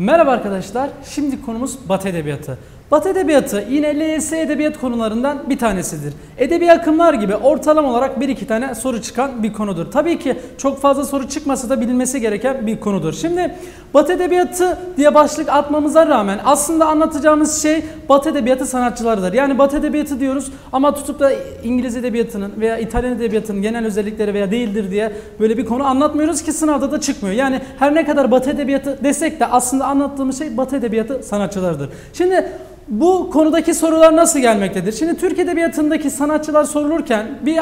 Merhaba arkadaşlar. Şimdi konumuz Batı Edebiyatı. Batı Edebiyatı yine LYS Edebiyat konularından bir tanesidir. Edebi akımlar gibi ortalama olarak bir iki tane soru çıkan bir konudur. Tabii ki çok fazla soru çıkmasa da bilinmesi gereken bir konudur. Şimdi Batı Edebiyatı diye başlık atmamıza rağmen aslında anlatacağımız şey Batı Edebiyatı sanatçılarıdır. Yani Batı Edebiyatı diyoruz ama tutup da İngiliz Edebiyatı'nın veya İtalyan Edebiyatı'nın genel özellikleri veya değildir diye böyle bir konu anlatmıyoruz ki sınavda da çıkmıyor. Yani her ne kadar Batı Edebiyatı desek de aslında anlattığımız şey Batı Edebiyatı sanatçılarıdır. Şimdi bu konudaki sorular nasıl gelmektedir? Şimdi Türk Edebiyatı'ndaki sanatçılar sorulurken bir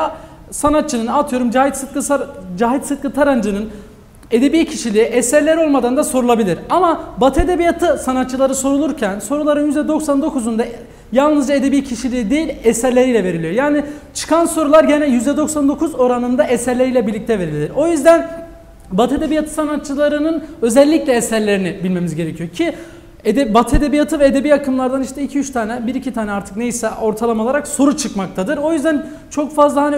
sanatçının atıyorum Cahit Sıtkı, Sar Cahit Sıtkı Tarancı'nın edebi kişiliği eserler olmadan da sorulabilir. Ama Batı Edebiyatı sanatçıları sorulurken soruların %99'unda yalnızca edebi kişiliği değil eserleriyle veriliyor. Yani çıkan sorular gene %99 oranında eserleriyle birlikte verilir. O yüzden Batı Edebiyatı sanatçılarının özellikle eserlerini bilmemiz gerekiyor ki Ede, Batı Edebiyatı ve edebi akımlardan işte 2-3 tane, 1-2 tane artık neyse ortalama olarak soru çıkmaktadır. O yüzden çok fazla hani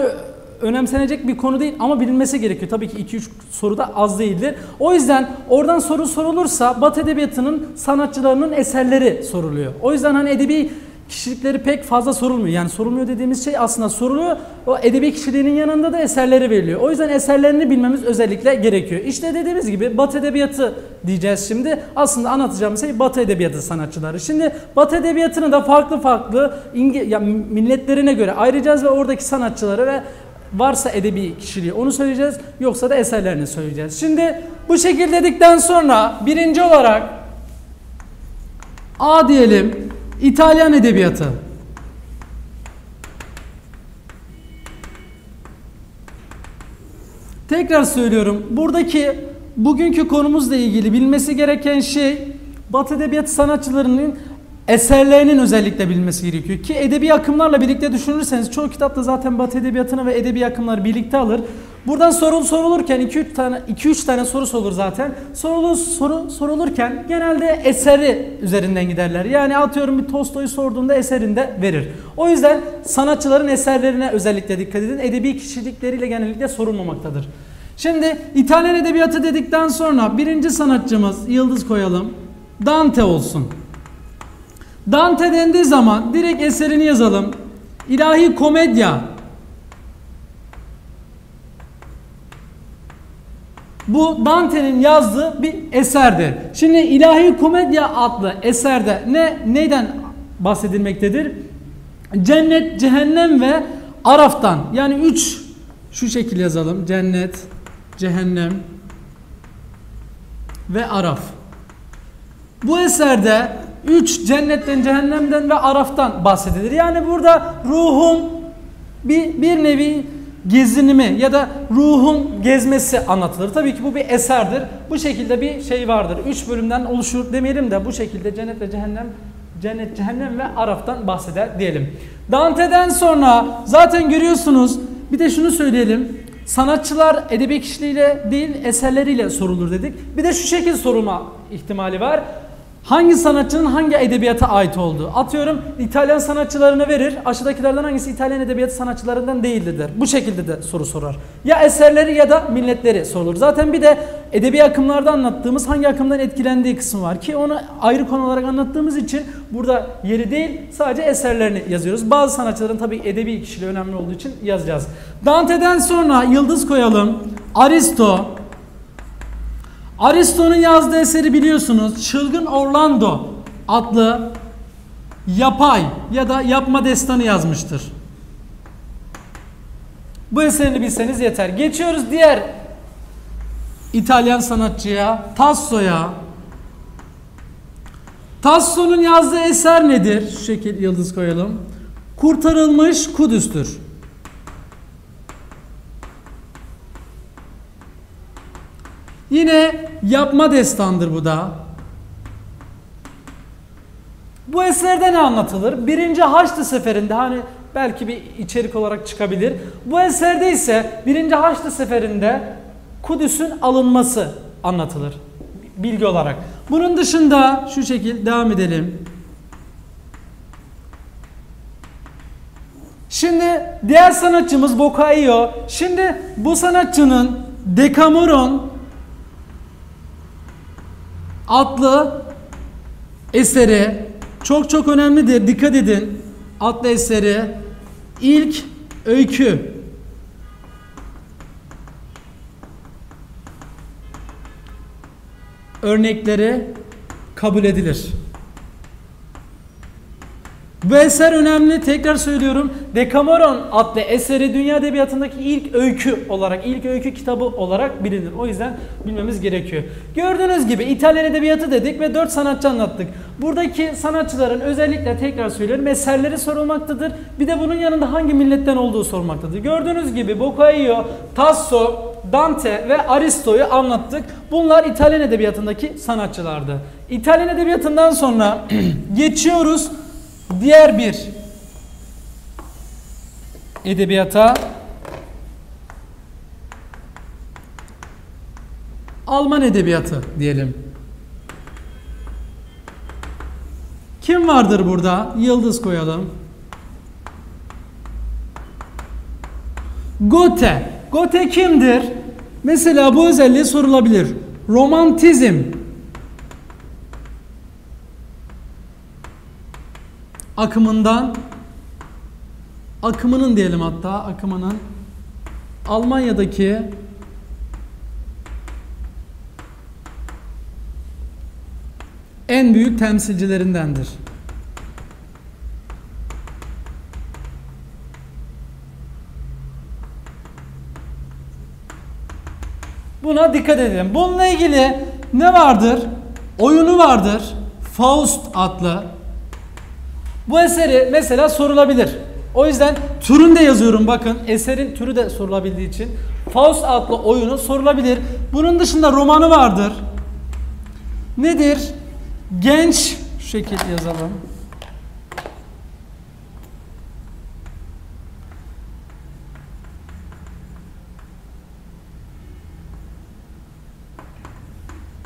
önemsenecek bir konu değil ama bilinmesi gerekiyor. Tabii ki 2-3 soru da az değildir. O yüzden oradan soru sorulursa Batı Edebiyatı'nın sanatçılarının eserleri soruluyor. O yüzden hani edebi kişilikleri pek fazla sorulmuyor. Yani sorulmuyor dediğimiz şey aslında soruluyor. O edebi kişiliğinin yanında da eserleri veriliyor. O yüzden eserlerini bilmemiz özellikle gerekiyor. İşte dediğimiz gibi Batı Edebiyatı diyeceğiz şimdi. Aslında anlatacağımız şey Batı Edebiyatı sanatçıları. Şimdi Batı Edebiyatı'nı da farklı farklı ya, milletlerine göre ayıracağız ve oradaki sanatçıları ve varsa edebi kişiliği onu söyleyeceğiz. Yoksa da eserlerini söyleyeceğiz. Şimdi bu şekilde dedikten sonra birinci olarak A diyelim. İtalyan edebiyatı. Tekrar söylüyorum. Buradaki bugünkü konumuzla ilgili bilmesi gereken şey Batı edebiyat sanatçılarının eserlerinin özellikle bilinmesi gerekiyor. Ki edebi akımlarla birlikte düşünürseniz çoğu kitapta zaten Batı edebiyatını ve edebi akımları birlikte alır. Buradan soru sorulurken 2-3 tane 2-3 tane soru sorulur zaten. Sorulu soru sorulurken genelde eseri üzerinden giderler. Yani atıyorum bir Tolstoy'u sorduğunda eserinde verir. O yüzden sanatçıların eserlerine özellikle dikkat edin. Edebi kişilikleriyle genellikle sorulmamaktadır. Şimdi İtalyan edebiyatı dedikten sonra birinci sanatçımız yıldız koyalım. Dante olsun. Dante dendiği zaman direkt eserini yazalım. İlahi Komedya Bu Dante'nin yazdığı bir eserdir. Şimdi İlahi Komedya adlı eserde ne neyden bahsedilmektedir? Cennet, cehennem ve Araf'tan. Yani üç şu şekil yazalım. Cennet, cehennem ve Araf. Bu eserde üç cennetten, cehennemden ve Araf'tan bahsedilir. Yani burada ruhum bir, bir nevi gezinimi ya da ruhun gezmesi anlatılır. Tabii ki bu bir eserdir. Bu şekilde bir şey vardır. Üç bölümden oluşur demeyelim de bu şekilde cennet ve cehennem cennet, cehennem ve Araf'tan bahseder diyelim. Dante'den sonra zaten görüyorsunuz bir de şunu söyleyelim. Sanatçılar edebi kişiliğiyle değil eserleriyle sorulur dedik. Bir de şu şekilde sorulma ihtimali var. Hangi sanatçının hangi edebiyata ait olduğu. Atıyorum İtalyan sanatçılarını verir. Aşağıdakilerden hangisi İtalyan edebiyatı sanatçılarından değildir der. Bu şekilde de soru sorar. Ya eserleri ya da milletleri sorulur. Zaten bir de edebi akımlarda anlattığımız hangi akımdan etkilendiği kısmı var ki onu ayrı konu olarak anlattığımız için burada yeri değil sadece eserlerini yazıyoruz. Bazı sanatçıların tabi edebi kişiliği önemli olduğu için yazacağız. Dante'den sonra yıldız koyalım. Aristo, Aristo'nun yazdığı eseri biliyorsunuz. Çılgın Orlando adlı yapay ya da yapma destanı yazmıştır. Bu eserini bilseniz yeter. Geçiyoruz diğer İtalyan sanatçıya, Tasso'ya. Tasso'nun yazdığı eser nedir? Şu şekilde yıldız koyalım. Kurtarılmış Kudüs'tür. Yine yapma destandır bu da. Bu eserde ne anlatılır? Birinci Haçlı Seferi'nde hani belki bir içerik olarak çıkabilir. Bu eserde ise birinci Haçlı Seferi'nde Kudüs'ün alınması anlatılır. Bilgi olarak. Bunun dışında şu şekil devam edelim. Şimdi diğer sanatçımız Boccaccio. Şimdi bu sanatçının Decameron adlı eseri çok çok önemlidir. Dikkat edin. Adlı eseri ilk öykü. Örnekleri kabul edilir. Bu eser önemli. Tekrar söylüyorum. Decameron adlı eseri dünya edebiyatındaki ilk öykü olarak, ilk öykü kitabı olarak bilinir. O yüzden bilmemiz gerekiyor. Gördüğünüz gibi İtalyan edebiyatı dedik ve 4 sanatçı anlattık. Buradaki sanatçıların özellikle tekrar söylüyorum eserleri sorulmaktadır. Bir de bunun yanında hangi milletten olduğu sorulmaktadır. Gördüğünüz gibi Boccaccio, Tasso, Dante ve Aristo'yu anlattık. Bunlar İtalyan edebiyatındaki sanatçılardı. İtalyan edebiyatından sonra geçiyoruz diğer bir edebiyata Alman edebiyatı diyelim. Kim vardır burada? Yıldız koyalım. Goethe. Goethe kimdir? Mesela bu özelliği sorulabilir. Romantizm. Akımından akımının diyelim hatta akımının Almanya'daki en büyük temsilcilerindendir. Buna dikkat edelim. Bununla ilgili ne vardır? Oyunu vardır. Faust adlı. Bu eseri mesela sorulabilir. O yüzden türünde yazıyorum bakın. Eserin türü de sorulabildiği için. Faust adlı oyunu sorulabilir. Bunun dışında romanı vardır. Nedir? Genç şu şekilde yazalım.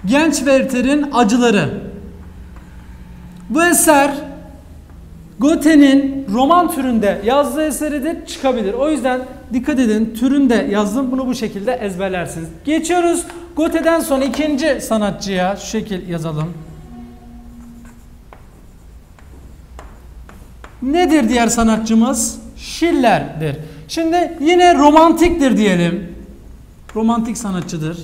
Genç Werther'in Acıları. Bu eser Goethe'nin roman türünde yazdığı eseridir çıkabilir. O yüzden dikkat edin türünde yazdım bunu bu şekilde ezberlersiniz. Geçiyoruz Goethe'den sonra ikinci sanatçıya şu şekil yazalım. Nedir diğer sanatçımız? Schiller'dir. Şimdi yine romantiktir diyelim. Romantik sanatçıdır.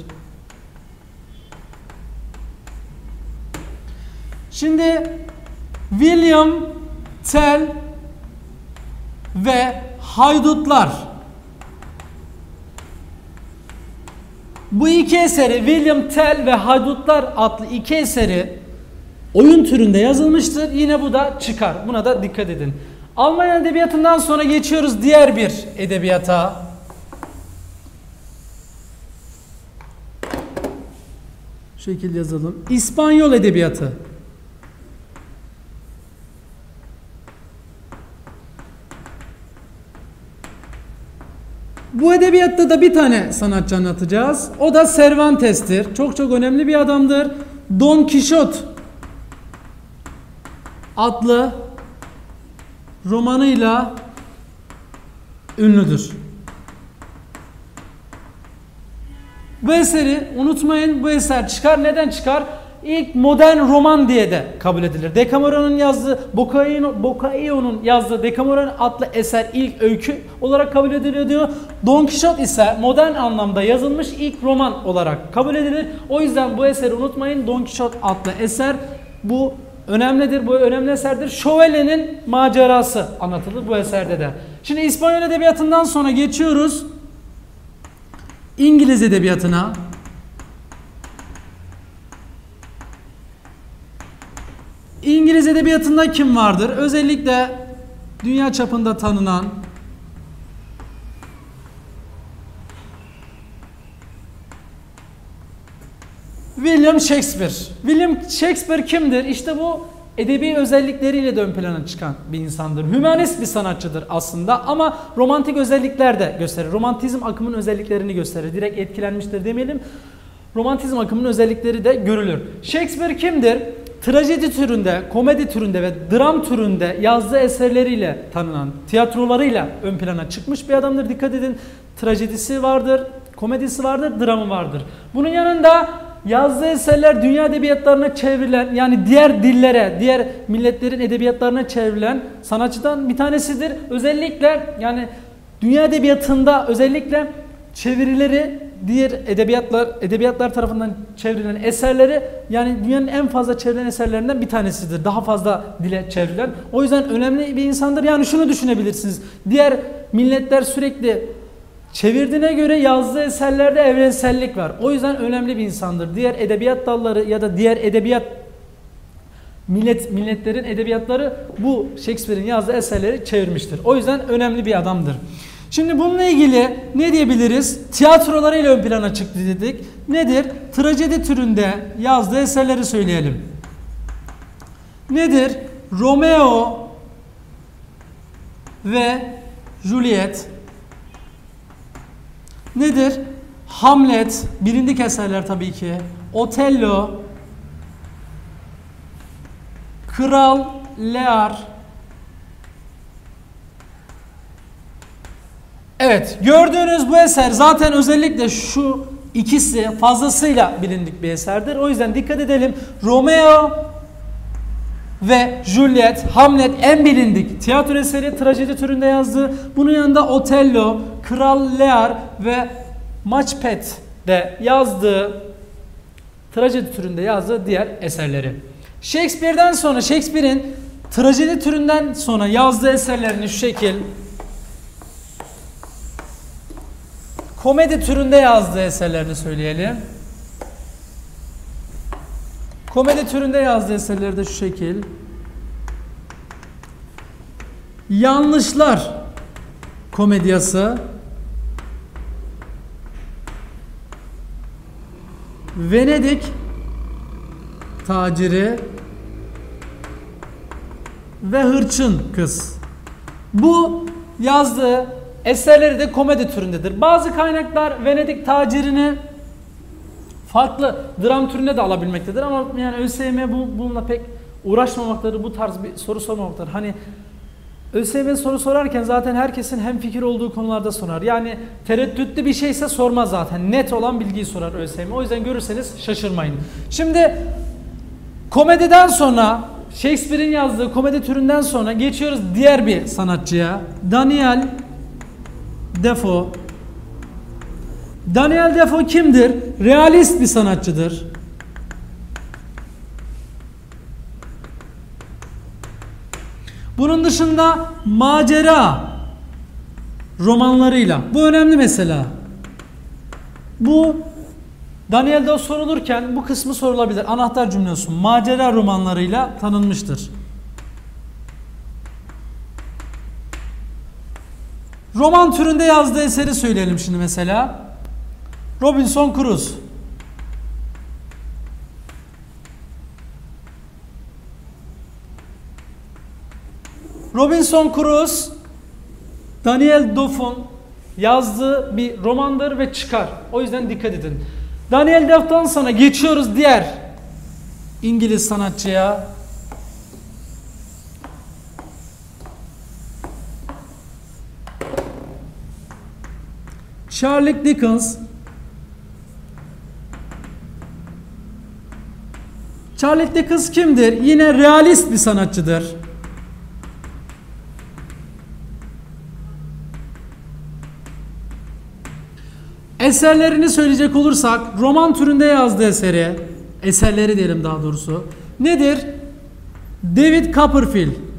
Şimdi William Tell ve Haydutlar. Bu iki eseri William Tell ve Haydutlar adlı iki eseri oyun türünde yazılmıştır. Yine bu da çıkar. Buna da dikkat edin. Alman edebiyatından sonra geçiyoruz diğer bir edebiyata. Şu şekilde yazalım. İspanyol edebiyatı. Bu edebiyatta da bir tane sanatçı anlatacağız. O da Cervantes'tir. Çok çok önemli bir adamdır. Don Quixote adlı romanıyla ünlüdür. Bu eseri unutmayın bu eser çıkar. Neden çıkar? İlk modern roman diye de kabul edilir. Decameron'un yazdığı, Boccacio'nun yazdığı Decameron adlı eser ilk öykü olarak kabul ediliyor diyor. Don Quixote ise modern anlamda yazılmış ilk roman olarak kabul edilir. O yüzden bu eseri unutmayın. Don Quixote adlı eser bu önemlidir. Bu önemli eserdir. Şövalyenin macerası anlatılır bu eserde de. Şimdi İspanyol edebiyatından sonra geçiyoruz. İngiliz edebiyatına. İngiliz edebiyatında kim vardır? Özellikle dünya çapında tanınan William Shakespeare. William Shakespeare kimdir? İşte bu edebi özellikleriyle de ön plana çıkan bir insandır. Hümanist bir sanatçıdır aslında ama romantik özellikler de gösterir. Romantizm akımın özelliklerini gösterir. Direkt etkilenmiştir demeyelim. Romantizm akımının özellikleri de görülür. Shakespeare kimdir? Trajedi türünde, komedi türünde ve dram türünde yazdığı eserleriyle tanınan, tiyatrolarıyla ön plana çıkmış bir adamdır. Dikkat edin, trajedisi vardır, komedisi vardır, dramı vardır. Bunun yanında yazdığı eserler dünya edebiyatlarına çevrilen yani diğer dillere, diğer milletlerin edebiyatlarına çevrilen sanatçıdan bir tanesidir. Özellikle yani dünya edebiyatında özellikle çevirileri diğer edebiyatlar edebiyatlar tarafından çevrilen eserleri yani dünyanın en fazla çevrilen eserlerinden bir tanesidir. Daha fazla dile çevrilen. O yüzden önemli bir insandır. Yani şunu düşünebilirsiniz. Diğer milletler sürekli çevirdiğine göre yazdığı eserlerde evrensellik var. O yüzden önemli bir insandır. Diğer edebiyat dalları ya da diğer edebiyat millet milletlerin edebiyatları bu Shakespeare'in yazdığı eserleri çevirmiştir. O yüzden önemli bir adamdır. Şimdi bununla ilgili ne diyebiliriz? Tiyatrolarıyla ön plana çıktı dedik. Nedir? Trajedi türünde yazdığı eserleri söyleyelim. Nedir? Romeo ve Juliet. Nedir? Hamlet, bilindik eserler tabii ki. Otello, Kral Lear, Evet gördüğünüz bu eser zaten özellikle şu ikisi fazlasıyla bilindik bir eserdir. O yüzden dikkat edelim. Romeo ve Juliet, Hamlet en bilindik tiyatro eseri trajedi türünde yazdı. Bunun yanında Otello, Kral Lear ve Macbeth'de yazdığı trajedi türünde yazdığı diğer eserleri. Shakespeare'den sonra Shakespeare'in trajedi türünden sonra yazdığı eserlerini şu şekil komedi türünde yazdığı eserlerini söyleyelim. Komedi türünde yazdığı eserleri de şu şekil. Yanlışlar komedyası. Venedik taciri ve hırçın kız. Bu yazdığı eserleri de komedi türündedir. Bazı kaynaklar Venedik tacirini farklı dram türünde de alabilmektedir ama yani ÖSYM bu, bununla pek uğraşmamaktadır. Bu tarz bir soru sormamaktadır. Hani ÖSYM soru sorarken zaten herkesin hem fikir olduğu konularda sorar. Yani tereddütlü bir şeyse sormaz zaten. Net olan bilgiyi sorar ÖSYM. O yüzden görürseniz şaşırmayın. Şimdi komediden sonra Shakespeare'in yazdığı komedi türünden sonra geçiyoruz diğer bir sanatçıya. Daniel Defoe. Daniel Defoe kimdir? Realist bir sanatçıdır. Bunun dışında macera romanlarıyla. Bu önemli mesela. Bu Daniel'de sorulurken bu kısmı sorulabilir. Anahtar cümle. Macera romanlarıyla tanınmıştır. Roman türünde yazdığı eseri söyleyelim şimdi mesela. Robinson Crusoe. Robinson Crusoe Daniel Defoe'un yazdığı bir romandır ve çıkar. O yüzden dikkat edin. Daniel Defoe'dan sonra geçiyoruz diğer İngiliz sanatçıya. Charles Dickens Charles Dickens kimdir? Yine realist bir sanatçıdır. Eserlerini söyleyecek olursak roman türünde yazdığı eseri, eserleri diyelim daha doğrusu. Nedir? David Copperfield.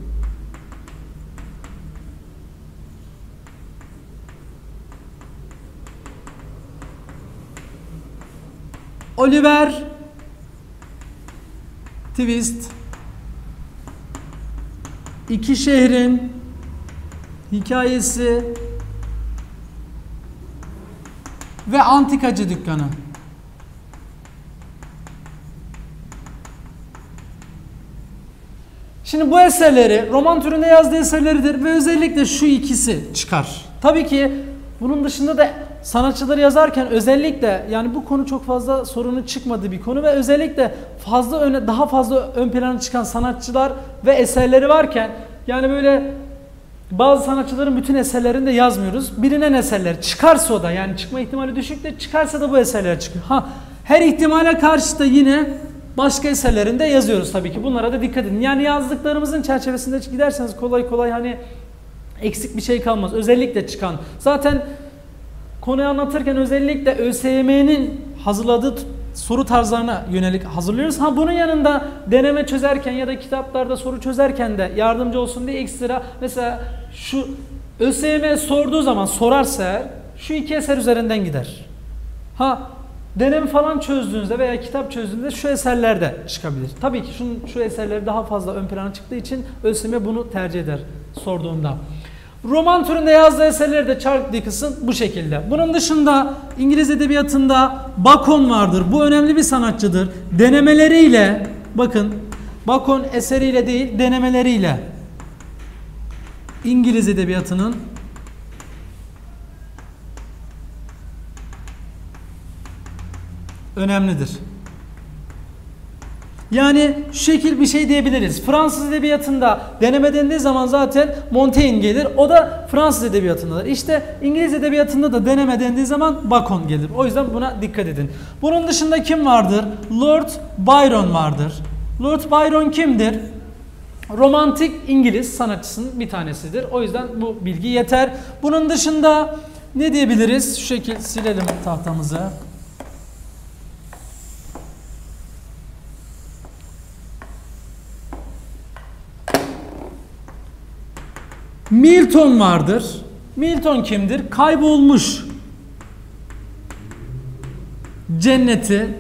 Oliver Twist İki şehrin hikayesi ve antikacı dükkanı. Şimdi bu eserleri roman türünde yazdığı eserleridir ve özellikle şu ikisi çıkar. Tabii ki bunun dışında da sanatçıları yazarken özellikle yani bu konu çok fazla sorunu çıkmadığı bir konu ve özellikle fazla öne daha fazla ön plana çıkan sanatçılar ve eserleri varken yani böyle bazı sanatçıların bütün eserlerini de yazmıyoruz. Bilinen eserler çıkarsa o da yani çıkma ihtimali düşük de çıkarsa da bu eserler çıkıyor. Ha Her ihtimale karşı da yine başka eserlerinde yazıyoruz tabii ki. Bunlara da dikkat edin. Yani yazdıklarımızın çerçevesinde giderseniz kolay kolay hani eksik bir şey kalmaz. Özellikle çıkan. Zaten konuyu anlatırken özellikle ÖSYM'nin hazırladığı soru tarzlarına yönelik hazırlıyoruz. Ha bunun yanında deneme çözerken ya da kitaplarda soru çözerken de yardımcı olsun diye ekstra mesela şu ÖSYM sorduğu zaman sorarsa şu iki eser üzerinden gider. Ha deneme falan çözdüğünüzde veya kitap çözdüğünüzde şu eserler de çıkabilir. Tabii ki şunun, şu eserleri daha fazla ön plana çıktığı için ÖSYM bunu tercih eder sorduğunda. Roman türünde yazdığı eserleri de Charles Dickens'ın bu şekilde. Bunun dışında İngiliz edebiyatında Bacon vardır. Bu önemli bir sanatçıdır. Denemeleriyle bakın Bacon eseriyle değil denemeleriyle İngiliz edebiyatının önemlidir. Yani şu şekil bir şey diyebiliriz. Fransız edebiyatında deneme dendiği zaman zaten Montaigne gelir. O da Fransız edebiyatındadır. İşte İngiliz edebiyatında da deneme dendiği zaman Bacon gelir. O yüzden buna dikkat edin. Bunun dışında kim vardır? Lord Byron vardır. Lord Byron kimdir? Romantik İngiliz sanatçısının bir tanesidir. O yüzden bu bilgi yeter. Bunun dışında ne diyebiliriz? Şu şekil silelim tahtamızı. Milton vardır. Milton kimdir? Kaybolmuş cenneti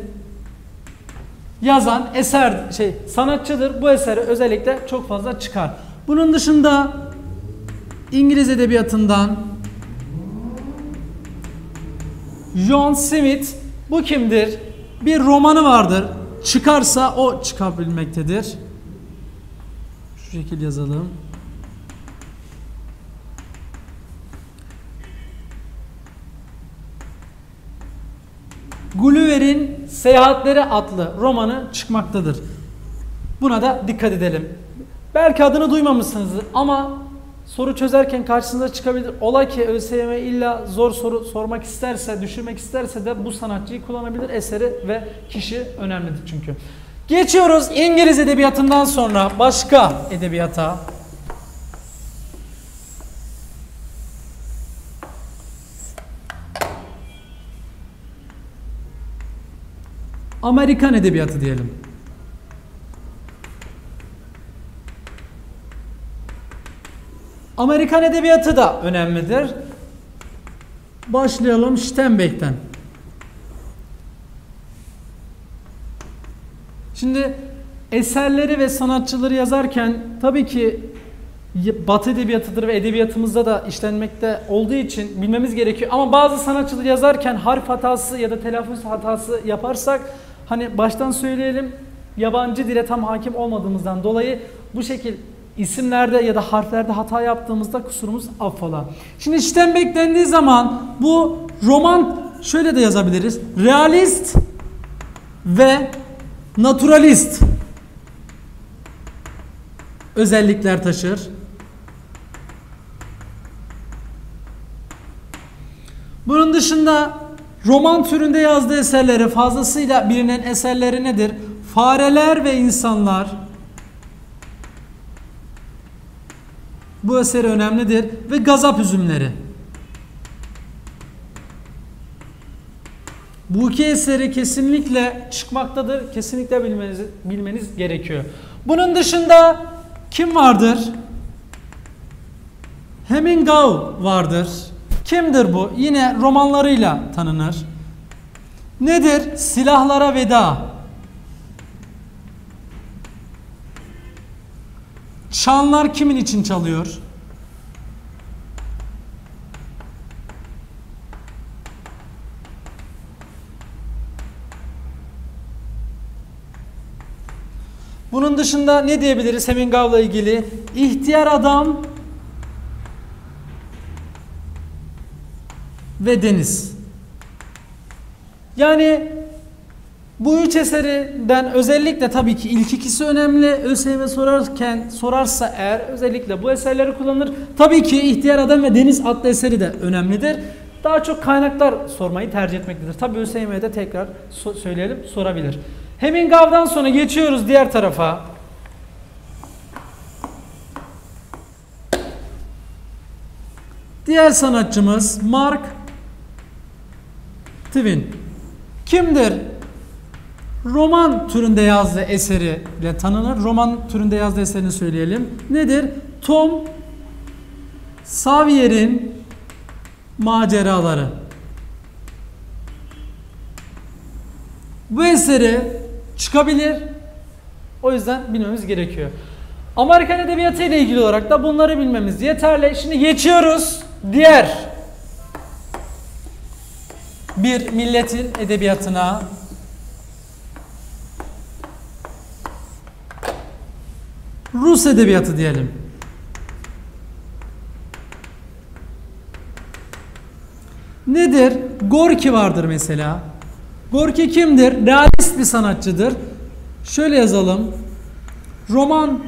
yazan eser şey sanatçıdır. Bu eseri özellikle çok fazla çıkar. Bunun dışında İngiliz edebiyatından John Smith bu kimdir? Bir romanı vardır. Çıkarsa o çıkabilmektedir. Şu şekil yazalım. Gulliver'in Seyahatleri adlı romanı çıkmaktadır. Buna da dikkat edelim. Belki adını duymamışsınızdır ama soru çözerken karşınıza çıkabilir. Ola ki ÖSYM illa zor soru sormak isterse, düşürmek isterse de bu sanatçıyı kullanabilir. Eseri ve kişi önemlidir çünkü. Geçiyoruz İngiliz edebiyatından sonra başka edebiyata. Amerikan edebiyatı diyelim. Amerikan edebiyatı da önemlidir. Başlayalım Steinbeck'ten. Şimdi eserleri ve sanatçıları yazarken tabii ki Batı edebiyatıdır ve edebiyatımızda da işlenmekte olduğu için bilmemiz gerekiyor. Ama bazı sanatçıları yazarken harf hatası ya da telaffuz hatası yaparsak Hani baştan söyleyelim yabancı dile tam hakim olmadığımızdan dolayı bu şekil isimlerde ya da harflerde hata yaptığımızda kusurumuz affola. Şimdi Steinbeck dendiği zaman bu roman şöyle de yazabiliriz. Realist ve naturalist özellikler taşır. Bunun dışında Roman türünde yazdığı eserleri fazlasıyla bilinen eserleri nedir? Fareler ve insanlar. Bu eseri önemlidir ve gazap üzümleri. Bu iki eseri kesinlikle çıkmaktadır. Kesinlikle bilmeniz, bilmeniz gerekiyor. Bunun dışında kim vardır? Hemingway vardır. Kimdir bu? Yine romanlarıyla tanınır. Nedir? Silahlara veda. Çanlar kimin için çalıyor? Bunun dışında ne diyebiliriz Hemingway'la ilgili? İhtiyar adam ve deniz. Yani bu üç eserinden özellikle tabii ki ilk ikisi önemli. ÖSYM sorarken sorarsa eğer özellikle bu eserleri kullanır. Tabii ki İhtiyar Adam ve Deniz adlı eseri de önemlidir. daha çok kaynaklar sormayı tercih etmektedir. Tabii ÖSYM'de tekrar so- söyleyelim sorabilir. Hemingway'dan sonra geçiyoruz diğer tarafa. Diğer sanatçımız Mark Twain. Kimdir? Roman türünde yazdığı eseriyle tanınır. Roman türünde yazdığı eserini söyleyelim. Nedir? Tom Savyer'in maceraları. Bu eseri çıkabilir. O yüzden bilmemiz gerekiyor. Amerikan Edebiyatı ile ilgili olarak da bunları bilmemiz yeterli. Şimdi geçiyoruz diğer bir milletin edebiyatına. Rus edebiyatı diyelim. Nedir? Gorki vardır mesela. Gorki kimdir? Realist bir sanatçıdır. Şöyle yazalım. Roman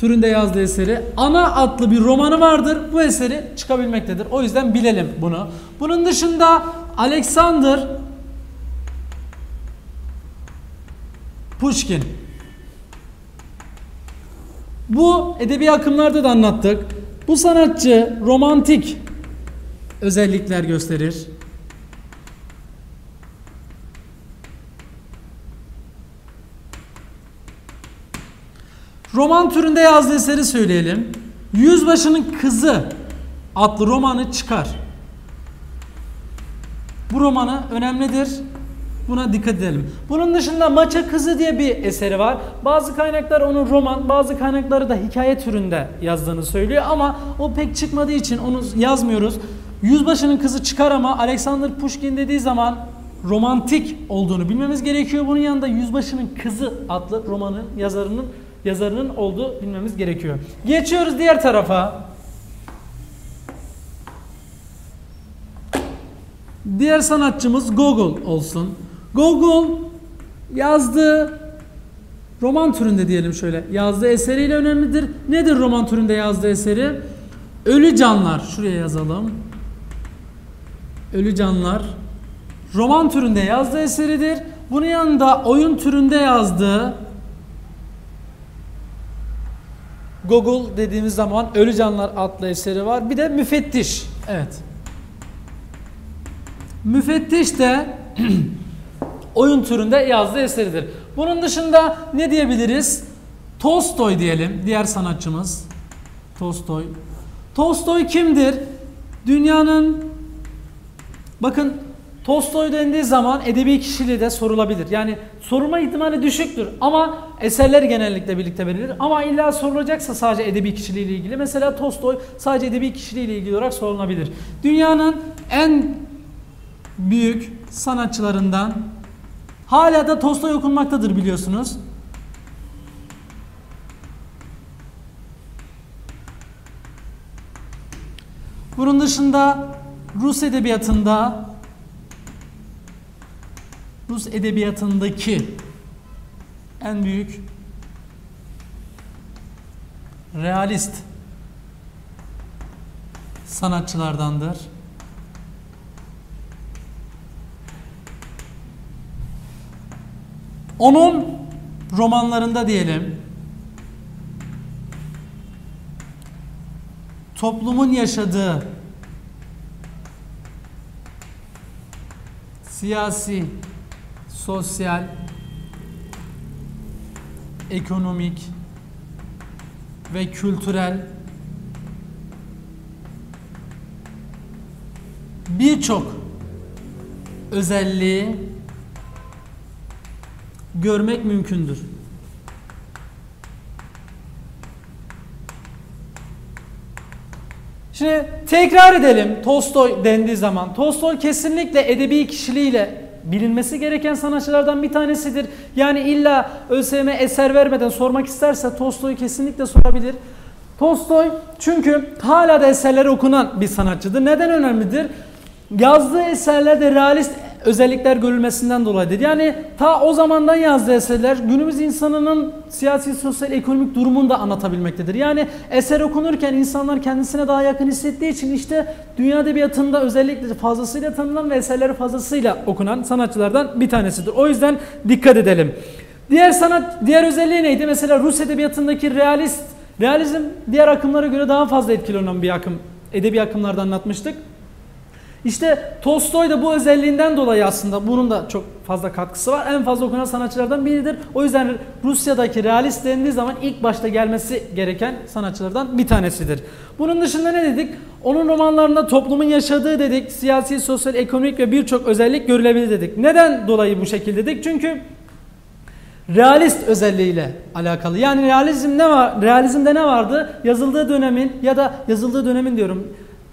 türünde yazdığı eseri Ana adlı bir romanı vardır. Bu eseri çıkabilmektedir. O yüzden bilelim bunu. Bunun dışında Alexander Pushkin. Bu edebi akımlarda da anlattık. Bu sanatçı romantik özellikler gösterir. Roman türünde yazdığı eseri söyleyelim. Yüzbaşının Kızı adlı romanı çıkar. Bu romanı önemlidir. Buna dikkat edelim. Bunun dışında Maça Kızı diye bir eseri var. Bazı kaynaklar onu roman, bazı kaynakları da hikaye türünde yazdığını söylüyor ama o pek çıkmadığı için onu yazmıyoruz. Yüzbaşının kızı çıkar ama Alexander Pushkin dediği zaman romantik olduğunu bilmemiz gerekiyor. Bunun yanında Yüzbaşının Kızı adlı romanın yazarının yazarının olduğu bilmemiz gerekiyor. Geçiyoruz diğer tarafa. Diğer sanatçımız Gogol olsun. Gogol yazdığı roman türünde diyelim şöyle. Yazdığı eseriyle önemlidir. Nedir roman türünde yazdığı eseri? Ölü Canlar. Şuraya yazalım. Ölü Canlar. Roman türünde yazdığı eseridir. Bunun yanında oyun türünde yazdığı Google dediğimiz zaman Ölü Canlar adlı eseri var. Bir de Müfettiş. Evet. Müfettiş de oyun türünde yazdığı eseridir. Bunun dışında ne diyebiliriz? Tolstoy diyelim. Diğer sanatçımız. Tolstoy. Tolstoy kimdir? Dünyanın bakın Tolstoy dendiği zaman edebi kişiliği de sorulabilir. Yani sorulma ihtimali düşüktür ama eserler genellikle birlikte verilir. Ama illa sorulacaksa sadece edebi kişiliğiyle ilgili. Mesela Tolstoy sadece edebi kişiliğiyle ilgili olarak sorulabilir. Dünyanın en büyük sanatçılarından hala da Tolstoy okunmaktadır biliyorsunuz. Bunun dışında Rus edebiyatında Rus edebiyatındaki en büyük realist sanatçılardandır. Onun romanlarında diyelim toplumun yaşadığı siyasi, sosyal, ekonomik ve kültürel birçok özelliği görmek mümkündür. Şimdi tekrar edelim Tolstoy dendiği zaman. Tolstoy kesinlikle edebi kişiliğiyle bilinmesi gereken sanatçılardan bir tanesidir. Yani illa ÖSYM eser vermeden sormak isterse Tolstoy'u kesinlikle sorabilir. Tolstoy çünkü hala da eserleri okunan bir sanatçıdır. Neden önemlidir? Yazdığı eserlerde realist özellikler görülmesinden dolayıdır. Yani ta o zamandan yazdığı eserler günümüz insanının siyasi, sosyal, ekonomik durumunu da anlatabilmektedir. Yani eser okunurken insanlar kendisine daha yakın hissettiği için işte dünya edebiyatında özellikle fazlasıyla tanınan ve eserleri fazlasıyla okunan sanatçılardan bir tanesidir. O yüzden dikkat edelim. Diğer sanat, diğer özelliği neydi? Mesela Rus edebiyatındaki realist, realizm diğer akımlara göre daha fazla etkili olan bir akım. Edebi akımlarda anlatmıştık. İşte Tolstoy da bu özelliğinden dolayı aslında bunun da çok fazla katkısı var. En fazla okunan sanatçılardan biridir. O yüzden Rusya'daki realist denildiği zaman ilk başta gelmesi gereken sanatçılardan bir tanesidir. Bunun dışında ne dedik? Onun romanlarında toplumun yaşadığı dedik, siyasi, sosyal, ekonomik ve birçok özellik görülebilir dedik. Neden dolayı bu şekilde dedik? Çünkü realist özelliğiyle alakalı. Yani realizm ne var? Realizmde ne vardı? Yazıldığı dönemin ya da yazıldığı dönemin diyorum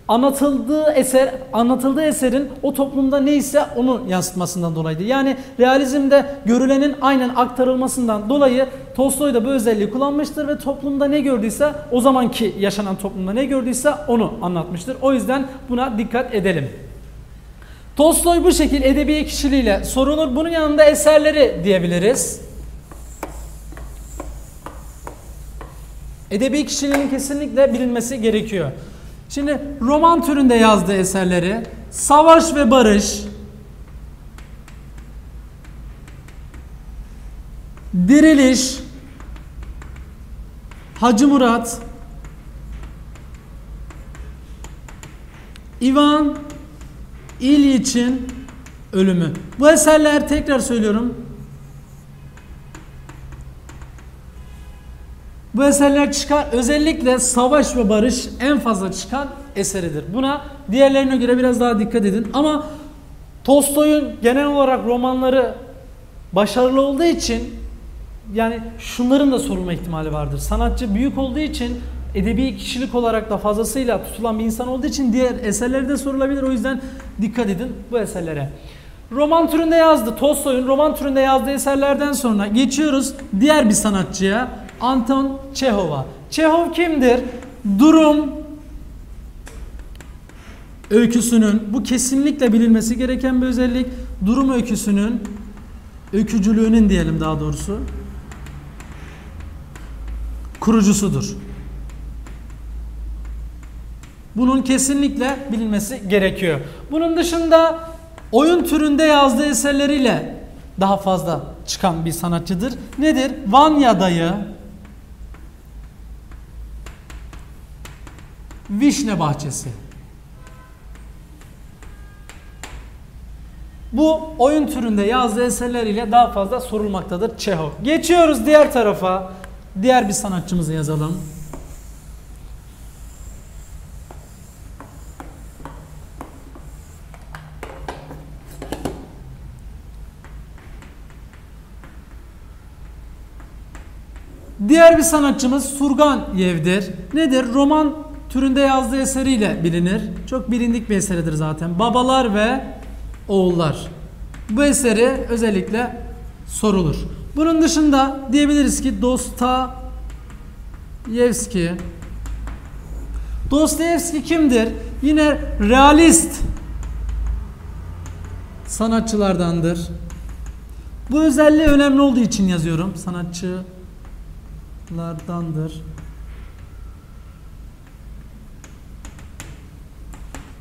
anlatıldığı eser, anlatıldığı eserin o toplumda neyse onu yansıtmasından dolayıydı. Yani realizmde görülenin aynen aktarılmasından dolayı Tolstoy da bu özelliği kullanmıştır ve toplumda ne gördüyse o zamanki yaşanan toplumda ne gördüyse onu anlatmıştır. O yüzden buna dikkat edelim. Tolstoy bu şekil edebi kişiliğiyle sorulur. Bunun yanında eserleri diyebiliriz. Edebi kişiliğinin kesinlikle bilinmesi gerekiyor. Şimdi roman türünde yazdığı eserleri Savaş ve Barış, Diriliş, Hacı Murat, Ivan İlyiç'in ölümü. Bu eserler tekrar söylüyorum Bu eserler çıkar. Özellikle Savaş ve Barış en fazla çıkan eseridir. Buna diğerlerine göre biraz daha dikkat edin. Ama Tolstoy'un genel olarak romanları başarılı olduğu için yani şunların da sorulma ihtimali vardır. Sanatçı büyük olduğu için edebi kişilik olarak da fazlasıyla tutulan bir insan olduğu için diğer eserleri de sorulabilir. O yüzden dikkat edin bu eserlere. Roman türünde yazdı. Tolstoy'un roman türünde yazdığı eserlerden sonra geçiyoruz diğer bir sanatçıya. Anton Çehov'a. Çehov kimdir? Durum öyküsünün, bu kesinlikle bilinmesi gereken bir özellik. Durum öyküsünün, öykücülüğünün diyelim daha doğrusu, kurucusudur. Bunun kesinlikle bilinmesi gerekiyor. Bunun dışında oyun türünde yazdığı eserleriyle daha fazla çıkan bir sanatçıdır. Nedir? Vanya Dayı, Vişne Bahçesi. Bu oyun türünde yazdığı eserleriyle daha fazla sorulmaktadır Çehov. Geçiyoruz diğer tarafa. Diğer bir sanatçımızı yazalım. Diğer bir sanatçımız Surgan Yev'dir. Nedir? Roman türünde yazdığı eseriyle bilinir. Çok bilindik bir eseridir zaten. Babalar ve Oğullar. Bu eseri özellikle sorulur. Bunun dışında diyebiliriz ki Dostoyevski Dostoyevski kimdir? Yine realist sanatçılardandır. Bu özelliği önemli olduğu için yazıyorum. Sanatçılardandır.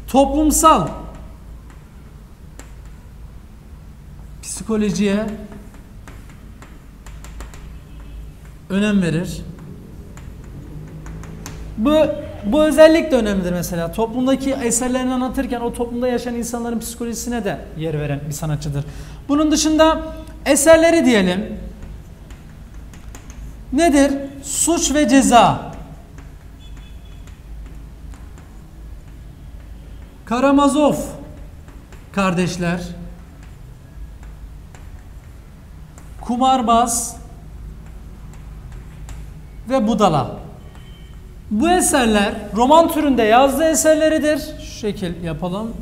Toplumsal psikolojiye önem verir. Bu bu özellik de önemlidir mesela. Toplumdaki eserlerini anlatırken o toplumda yaşayan insanların psikolojisine de yer veren bir sanatçıdır. Bunun dışında eserleri diyelim. Nedir? Suç ve ceza. Karamazov kardeşler Kumarbaz ve Budala. Bu eserler roman türünde yazdığı eserleridir. Şu şekil yapalım.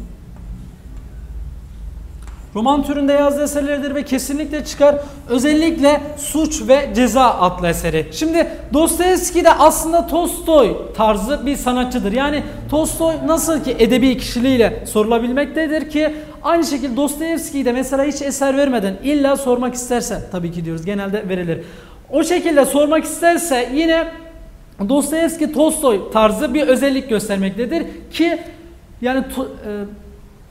Roman türünde yazdığı eserleridir ve kesinlikle çıkar. Özellikle Suç ve Ceza adlı eseri. Şimdi Dostoyevski de aslında Tolstoy tarzı bir sanatçıdır. Yani Tolstoy nasıl ki edebi kişiliğiyle sorulabilmektedir ki aynı şekilde Dostoyevski'yi de mesela hiç eser vermeden illa sormak isterse tabii ki diyoruz genelde verilir. O şekilde sormak isterse yine Dostoyevski Tolstoy tarzı bir özellik göstermektedir ki yani e,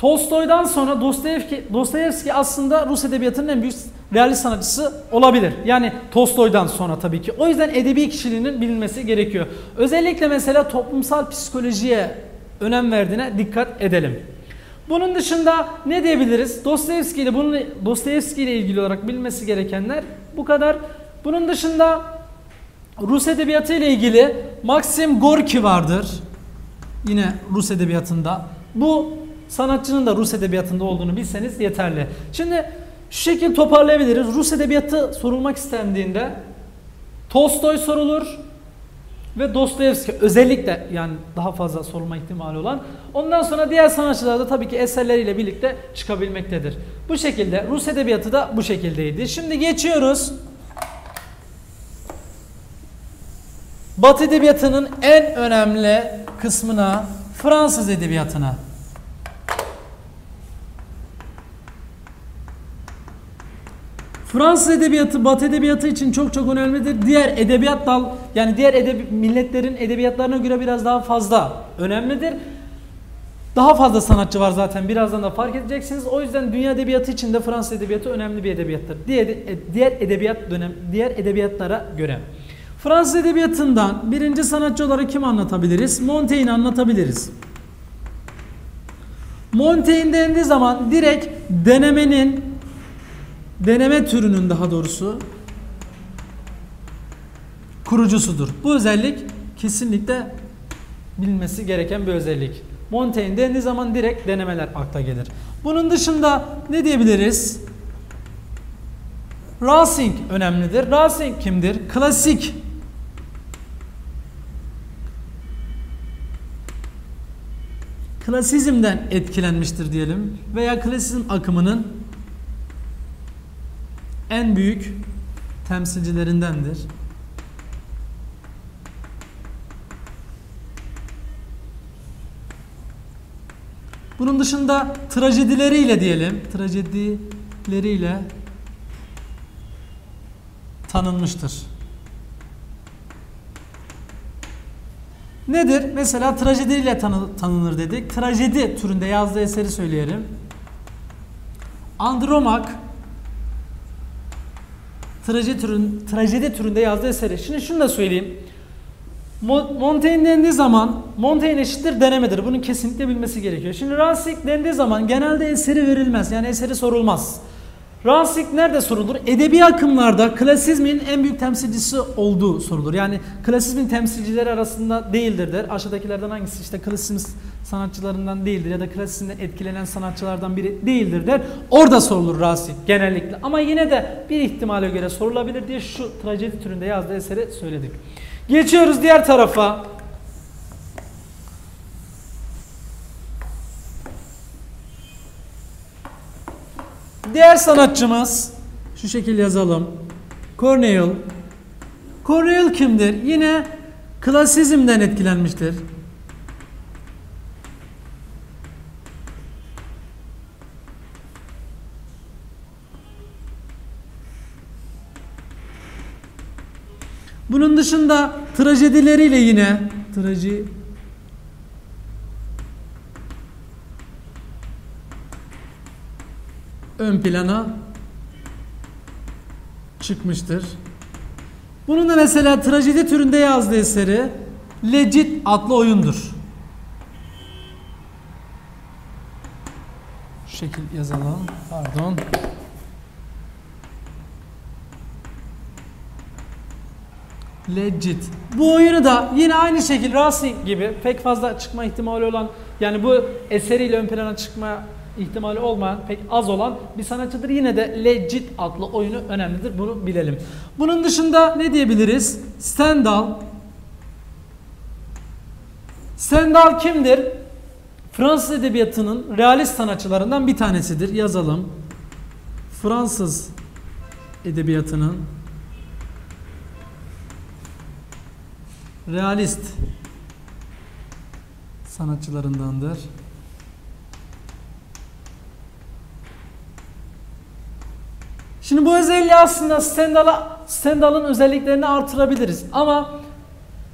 Tolstoy'dan sonra Dostoyevski, Dostoyevski aslında Rus edebiyatının en büyük realist sanatçısı olabilir. Yani Tolstoy'dan sonra tabii ki. O yüzden edebi kişiliğinin bilinmesi gerekiyor. Özellikle mesela toplumsal psikolojiye önem verdiğine dikkat edelim. Bunun dışında ne diyebiliriz? Dostoyevski ile bunun Dostoyevski ile ilgili olarak bilmesi gerekenler bu kadar. Bunun dışında Rus edebiyatı ile ilgili Maxim Gorki vardır. Yine Rus edebiyatında. Bu sanatçının da Rus edebiyatında olduğunu bilseniz yeterli. Şimdi şu şekilde toparlayabiliriz. Rus edebiyatı sorulmak istendiğinde Tolstoy sorulur ve Dostoyevski özellikle yani daha fazla sorulma ihtimali olan. Ondan sonra diğer sanatçılar da tabii ki eserleriyle birlikte çıkabilmektedir. Bu şekilde Rus edebiyatı da bu şekildeydi. Şimdi geçiyoruz. Batı edebiyatının en önemli kısmına Fransız edebiyatına. Fransız edebiyatı Batı edebiyatı için çok çok önemlidir. Diğer edebiyat dal yani diğer edebi, milletlerin edebiyatlarına göre biraz daha fazla önemlidir. Daha fazla sanatçı var zaten birazdan da fark edeceksiniz. O yüzden dünya edebiyatı için de Fransız edebiyatı önemli bir edebiyattır. Diğer, diğer edebiyat dönem diğer edebiyatlara göre. Fransız edebiyatından birinci sanatçı olarak kim anlatabiliriz? Montaigne'i anlatabiliriz. Montaigne dendiği zaman direkt denemenin deneme türünün daha doğrusu kurucusudur. Bu özellik kesinlikle bilinmesi gereken bir özellik. Montaigne dendiği zaman direkt denemeler akla gelir. Bunun dışında ne diyebiliriz? Racing önemlidir. Racing kimdir? Klasik klasizmden etkilenmiştir diyelim veya klasizm akımının en büyük temsilcilerindendir. Bunun dışında trajedileriyle diyelim, trajedileriyle tanınmıştır. Nedir? Mesela trajediyle tanı, tanınır dedik. Trajedi türünde yazdığı eseri söyleyelim. Andromak trajedi, türün, trajedi türünde yazdığı eseri. Şimdi şunu da söyleyeyim. Montaigne dendiği zaman Montaigne eşittir denemedir. Bunun kesinlikle bilmesi gerekiyor. Şimdi Rasik dendiği zaman genelde eseri verilmez. Yani eseri sorulmaz. Rasik nerede sorulur? Edebi akımlarda klasizmin en büyük temsilcisi olduğu sorulur. Yani klasizmin temsilcileri arasında değildir der. Aşağıdakilerden hangisi işte klasizm sanatçılarından değildir ya da klasizmden etkilenen sanatçılardan biri değildir der. Orada sorulur Rasik genellikle. Ama yine de bir ihtimale göre sorulabilir diye şu trajedi türünde yazdığı eseri söyledik. Geçiyoruz diğer tarafa. Diğer sanatçımız şu şekilde yazalım. Corneille. Corneille kimdir? Yine klasizmden etkilenmiştir. Bunun dışında trajedileriyle yine traji ön plana çıkmıştır. Bunun da mesela trajedi türünde yazdığı eseri Legit adlı oyundur. Şu şekil yazalım. Pardon. Legit. Bu oyunu da yine aynı şekilde Racing gibi pek fazla çıkma ihtimali olan yani bu eseriyle ön plana çıkma ihtimali olmayan, pek az olan bir sanatçıdır. Yine de Legit adlı oyunu önemlidir. Bunu bilelim. Bunun dışında ne diyebiliriz? Stendhal. Stendhal kimdir? Fransız edebiyatının realist sanatçılarından bir tanesidir. Yazalım. Fransız edebiyatının realist sanatçılarındandır. Şimdi bu özelliği aslında Stendhal'a Stendhal'ın özelliklerini artırabiliriz ama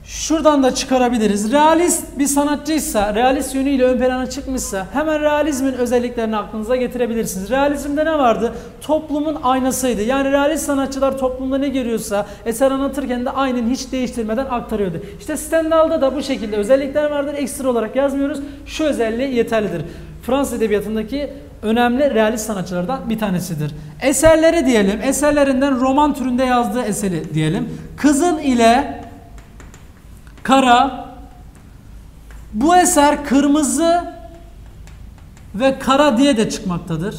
şuradan da çıkarabiliriz. Realist bir sanatçıysa, realist yönüyle ön plana çıkmışsa hemen realizmin özelliklerini aklınıza getirebilirsiniz. Realizmde ne vardı? Toplumun aynasıydı. Yani realist sanatçılar toplumda ne görüyorsa eser anlatırken de aynen hiç değiştirmeden aktarıyordu. İşte Stendhal'da da bu şekilde özellikler vardır. Ekstra olarak yazmıyoruz. Şu özelliği yeterlidir. Fransız edebiyatındaki önemli realist sanatçılardan bir tanesidir. Eserleri diyelim. Eserlerinden roman türünde yazdığı eseri diyelim. Kızıl ile Kara bu eser kırmızı ve kara diye de çıkmaktadır.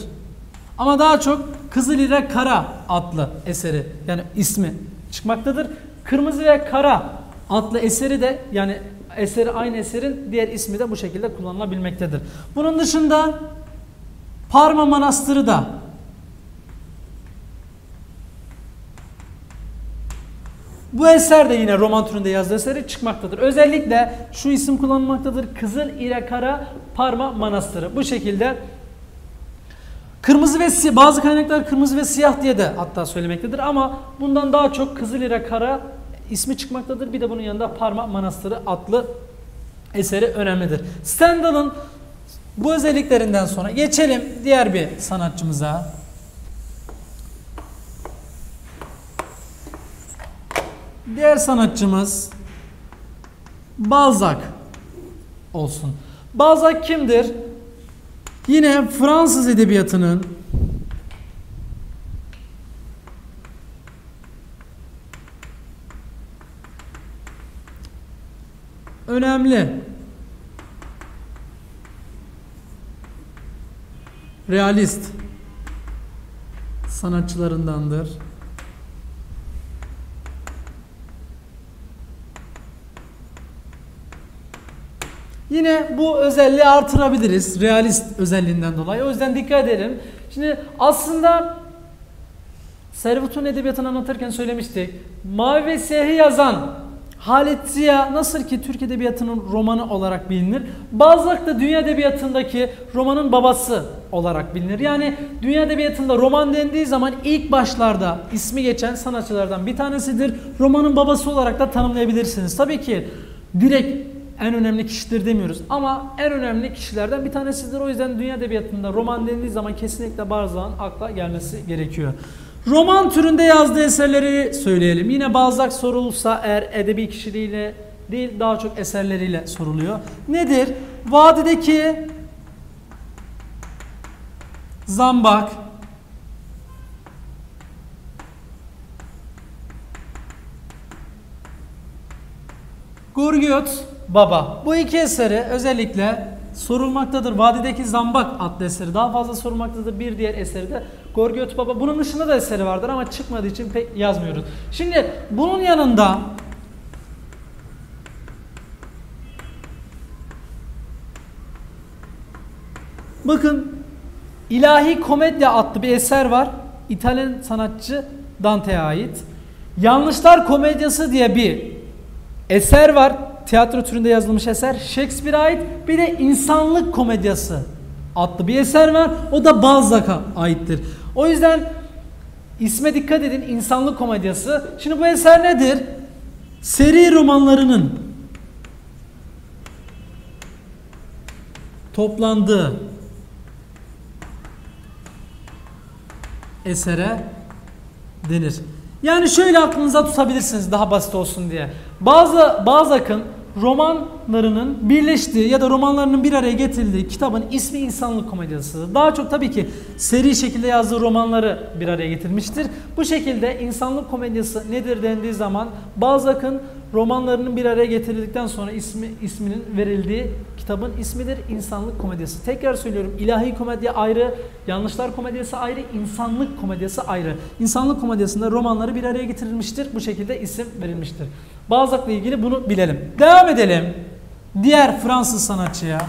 Ama daha çok Kızıl ile Kara adlı eseri yani ismi çıkmaktadır. Kırmızı ve Kara adlı eseri de yani eseri aynı eserin diğer ismi de bu şekilde kullanılabilmektedir. Bunun dışında Parma Manastırı da Bu eser de yine roman türünde yazdığı eseri çıkmaktadır. Özellikle şu isim kullanılmaktadır. Kızıl ile Kara Parma Manastırı. Bu şekilde kırmızı ve siyah, bazı kaynaklar kırmızı ve siyah diye de hatta söylemektedir ama bundan daha çok Kızıl ile Kara ismi çıkmaktadır. Bir de bunun yanında Parma Manastırı adlı eseri önemlidir. Stendhal'ın bu özelliklerinden sonra geçelim diğer bir sanatçımıza. Diğer sanatçımız Balzac olsun. Balzac kimdir? Yine Fransız edebiyatının önemli realist sanatçılarındandır. Yine bu özelliği artırabiliriz realist özelliğinden dolayı. O yüzden dikkat edelim. Şimdi aslında Servet'un edebiyatını anlatırken söylemiştik. Mavi ve Siyah'ı yazan Halit Ziya nasıl ki Türk Edebiyatı'nın romanı olarak bilinir. Balzac da dünya edebiyatındaki romanın babası olarak bilinir. Yani dünya edebiyatında roman dendiği zaman ilk başlarda ismi geçen sanatçılardan bir tanesidir. Romanın babası olarak da tanımlayabilirsiniz. Tabii ki direkt en önemli kişidir demiyoruz ama en önemli kişilerden bir tanesidir. O yüzden dünya edebiyatında roman dendiği zaman kesinlikle Balzac'ın akla gelmesi gerekiyor. Roman türünde yazdığı eserleri söyleyelim. Yine Balzac sorulursa eğer edebi kişiliğiyle değil daha çok eserleriyle soruluyor. Nedir? Vadideki Zambak Gorgiot Baba. Bu iki eseri özellikle sorulmaktadır. Vadideki Zambak adlı eseri daha fazla sorulmaktadır. Bir diğer eseri de Gorgiot Baba. Bunun dışında da eseri vardır ama çıkmadığı için pek yazmıyoruz. Şimdi bunun yanında bakın İlahi Komedya adlı bir eser var. İtalyan sanatçı Dante'ye ait. Yanlışlar Komedyası diye bir eser var tiyatro türünde yazılmış eser Shakespeare'e ait. Bir de insanlık komedyası adlı bir eser var. O da Balzac'a aittir. O yüzden isme dikkat edin insanlık komedyası. Şimdi bu eser nedir? Seri romanlarının toplandığı esere denir. Yani şöyle aklınıza tutabilirsiniz daha basit olsun diye. Bazı bazı akın romanlarının birleştiği ya da romanlarının bir araya getirildiği kitabın ismi insanlık komedyası. Daha çok tabii ki seri şekilde yazdığı romanları bir araya getirmiştir. Bu şekilde insanlık komedyası nedir dendiği zaman Balzac'ın romanlarının bir araya getirildikten sonra ismi isminin verildiği kitabın ismidir. İnsanlık komedisi. Tekrar söylüyorum ilahi komedya ayrı, yanlışlar komedyası ayrı, insanlık komedyası ayrı. İnsanlık komedyasında romanları bir araya getirilmiştir. Bu şekilde isim verilmiştir. Balzac'la ilgili bunu bilelim. Devam edelim. Diğer Fransız sanatçıya.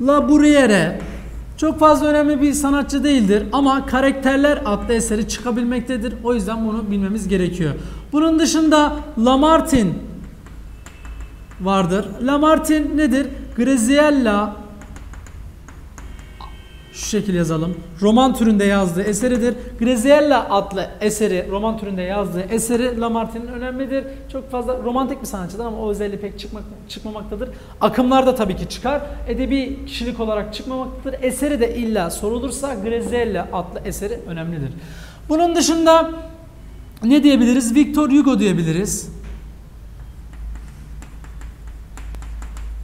La Bruyere çok fazla önemli bir sanatçı değildir ama Karakterler adlı eseri çıkabilmektedir. O yüzden bunu bilmemiz gerekiyor. Bunun dışında Lamartine vardır. Lamartine nedir? Graziella şu şekil yazalım. Roman türünde yazdığı eseridir. Graziella adlı eseri, roman türünde yazdığı eseri Lamartine'in önemlidir. Çok fazla romantik bir sanatçıdır ama o özelliği pek çıkmak, çıkmamaktadır. Akımlar da tabii ki çıkar. Edebi kişilik olarak çıkmamaktadır. Eseri de illa sorulursa Graziella adlı eseri önemlidir. Bunun dışında ne diyebiliriz? Victor Hugo diyebiliriz.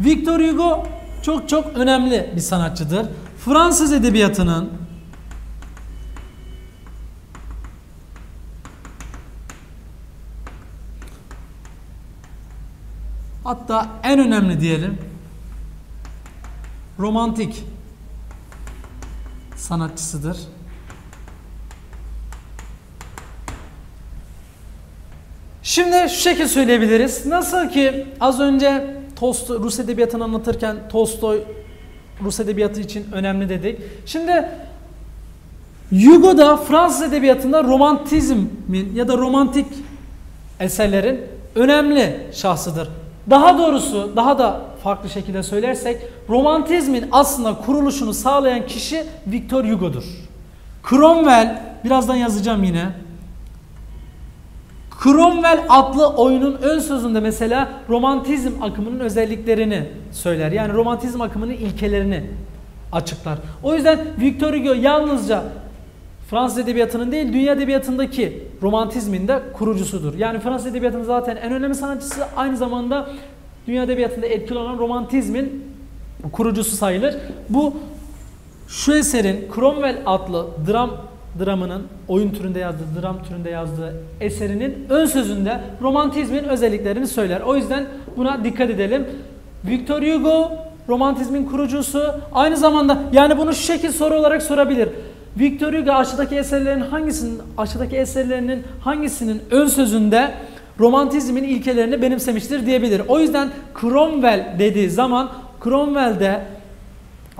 Victor Hugo çok çok önemli bir sanatçıdır. Fransız edebiyatının hatta en önemli diyelim romantik sanatçısıdır. Şimdi şu şekilde söyleyebiliriz. Nasıl ki az önce Tolstoy, Rus edebiyatını anlatırken Tolstoy Rus edebiyatı için önemli dedik. Şimdi Hugo da Fransız edebiyatında romantizmin ya da romantik eserlerin önemli şahsıdır. Daha doğrusu daha da farklı şekilde söylersek romantizmin aslında kuruluşunu sağlayan kişi Victor Hugo'dur. Cromwell birazdan yazacağım yine. Cromwell adlı oyunun ön sözünde mesela romantizm akımının özelliklerini söyler. Yani romantizm akımının ilkelerini açıklar. O yüzden Victor Hugo yalnızca Fransız edebiyatının değil dünya edebiyatındaki romantizmin de kurucusudur. Yani Fransız edebiyatının zaten en önemli sanatçısı aynı zamanda dünya edebiyatında etkili olan romantizmin kurucusu sayılır. Bu şu eserin Cromwell adlı dram dramının oyun türünde yazdığı, dram türünde yazdığı eserinin ön sözünde romantizmin özelliklerini söyler. O yüzden buna dikkat edelim. Victor Hugo romantizmin kurucusu aynı zamanda yani bunu şu şekil soru olarak sorabilir. Victor Hugo aşağıdaki eserlerin hangisinin aşağıdaki eserlerinin hangisinin ön sözünde romantizmin ilkelerini benimsemiştir diyebilir. O yüzden Cromwell dediği zaman Cromwell'de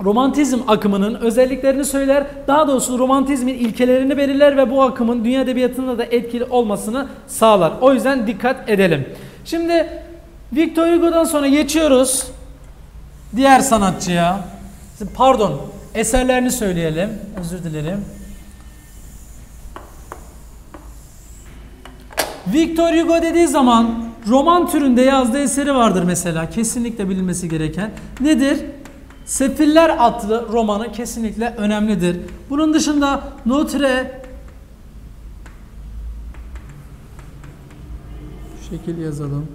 romantizm akımının özelliklerini söyler. Daha doğrusu romantizmin ilkelerini belirler ve bu akımın dünya edebiyatında da etkili olmasını sağlar. O yüzden dikkat edelim. Şimdi Victor Hugo'dan sonra geçiyoruz diğer sanatçıya. Pardon, eserlerini söyleyelim. Özür dilerim. Victor Hugo dediği zaman roman türünde yazdığı eseri vardır mesela. Kesinlikle bilinmesi gereken. Nedir? Sefiller adlı romanı kesinlikle önemlidir. Bunun dışında Notre şekil yazalım.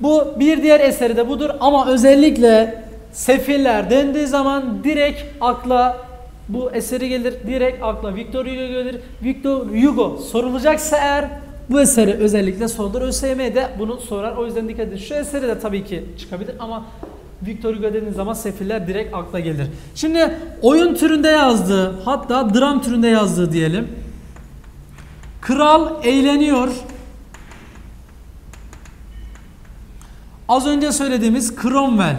Bu bir diğer eseri de budur ama özellikle Sefiller dendiği zaman direkt akla bu eseri gelir. Direkt akla Victor Hugo gelir. Victor Hugo sorulacaksa eğer bu eseri özellikle sorulur. ÖSYM de bunu sorar. O yüzden dikkat edin. Şu eseri de tabii ki çıkabilir ama Victor Hugo dediğiniz zaman sefiller direkt akla gelir. Şimdi oyun türünde yazdığı hatta dram türünde yazdığı diyelim. Kral eğleniyor. Az önce söylediğimiz Cromwell.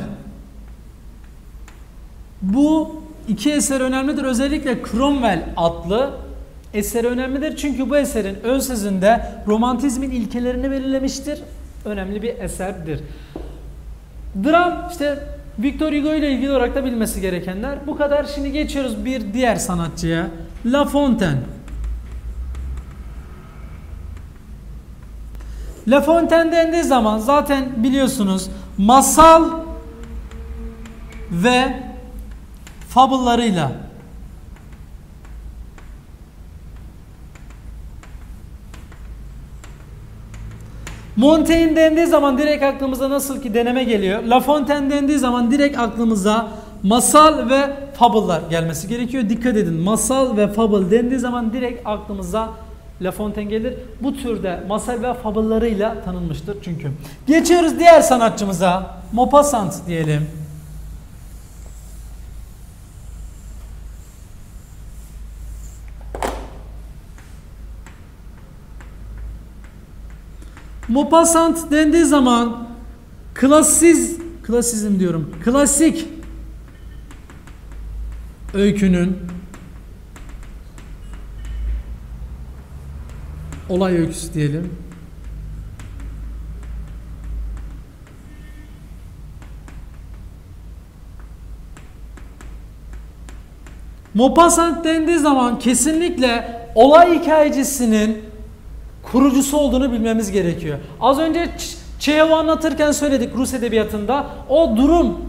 Bu iki eser önemlidir. Özellikle Cromwell adlı eseri önemlidir. Çünkü bu eserin ön sözünde romantizmin ilkelerini belirlemiştir. Önemli bir eserdir. Dram işte Victor Hugo ile ilgili olarak da bilmesi gerekenler. Bu kadar. Şimdi geçiyoruz bir diğer sanatçıya. La Fontaine. La Fontaine dendiği zaman zaten biliyorsunuz masal ve fabullarıyla Montaigne dendiği zaman direkt aklımıza nasıl ki deneme geliyor. La Fontaine dendiği zaman direkt aklımıza masal ve fabullar gelmesi gerekiyor. Dikkat edin masal ve fabul dendiği zaman direkt aklımıza La Fontaine gelir. Bu türde masal ve fabullarıyla tanınmıştır çünkü. Geçiyoruz diğer sanatçımıza. Maupassant diyelim. Maupassant dendiği zaman Klasiz, klasizm diyorum. Klasik öykünün olay öyküsü diyelim. Maupassant dendiği zaman kesinlikle olay hikayecisinin kurucusu olduğunu bilmemiz gerekiyor. Az önce Çehov anlatırken söyledik Rus edebiyatında o durum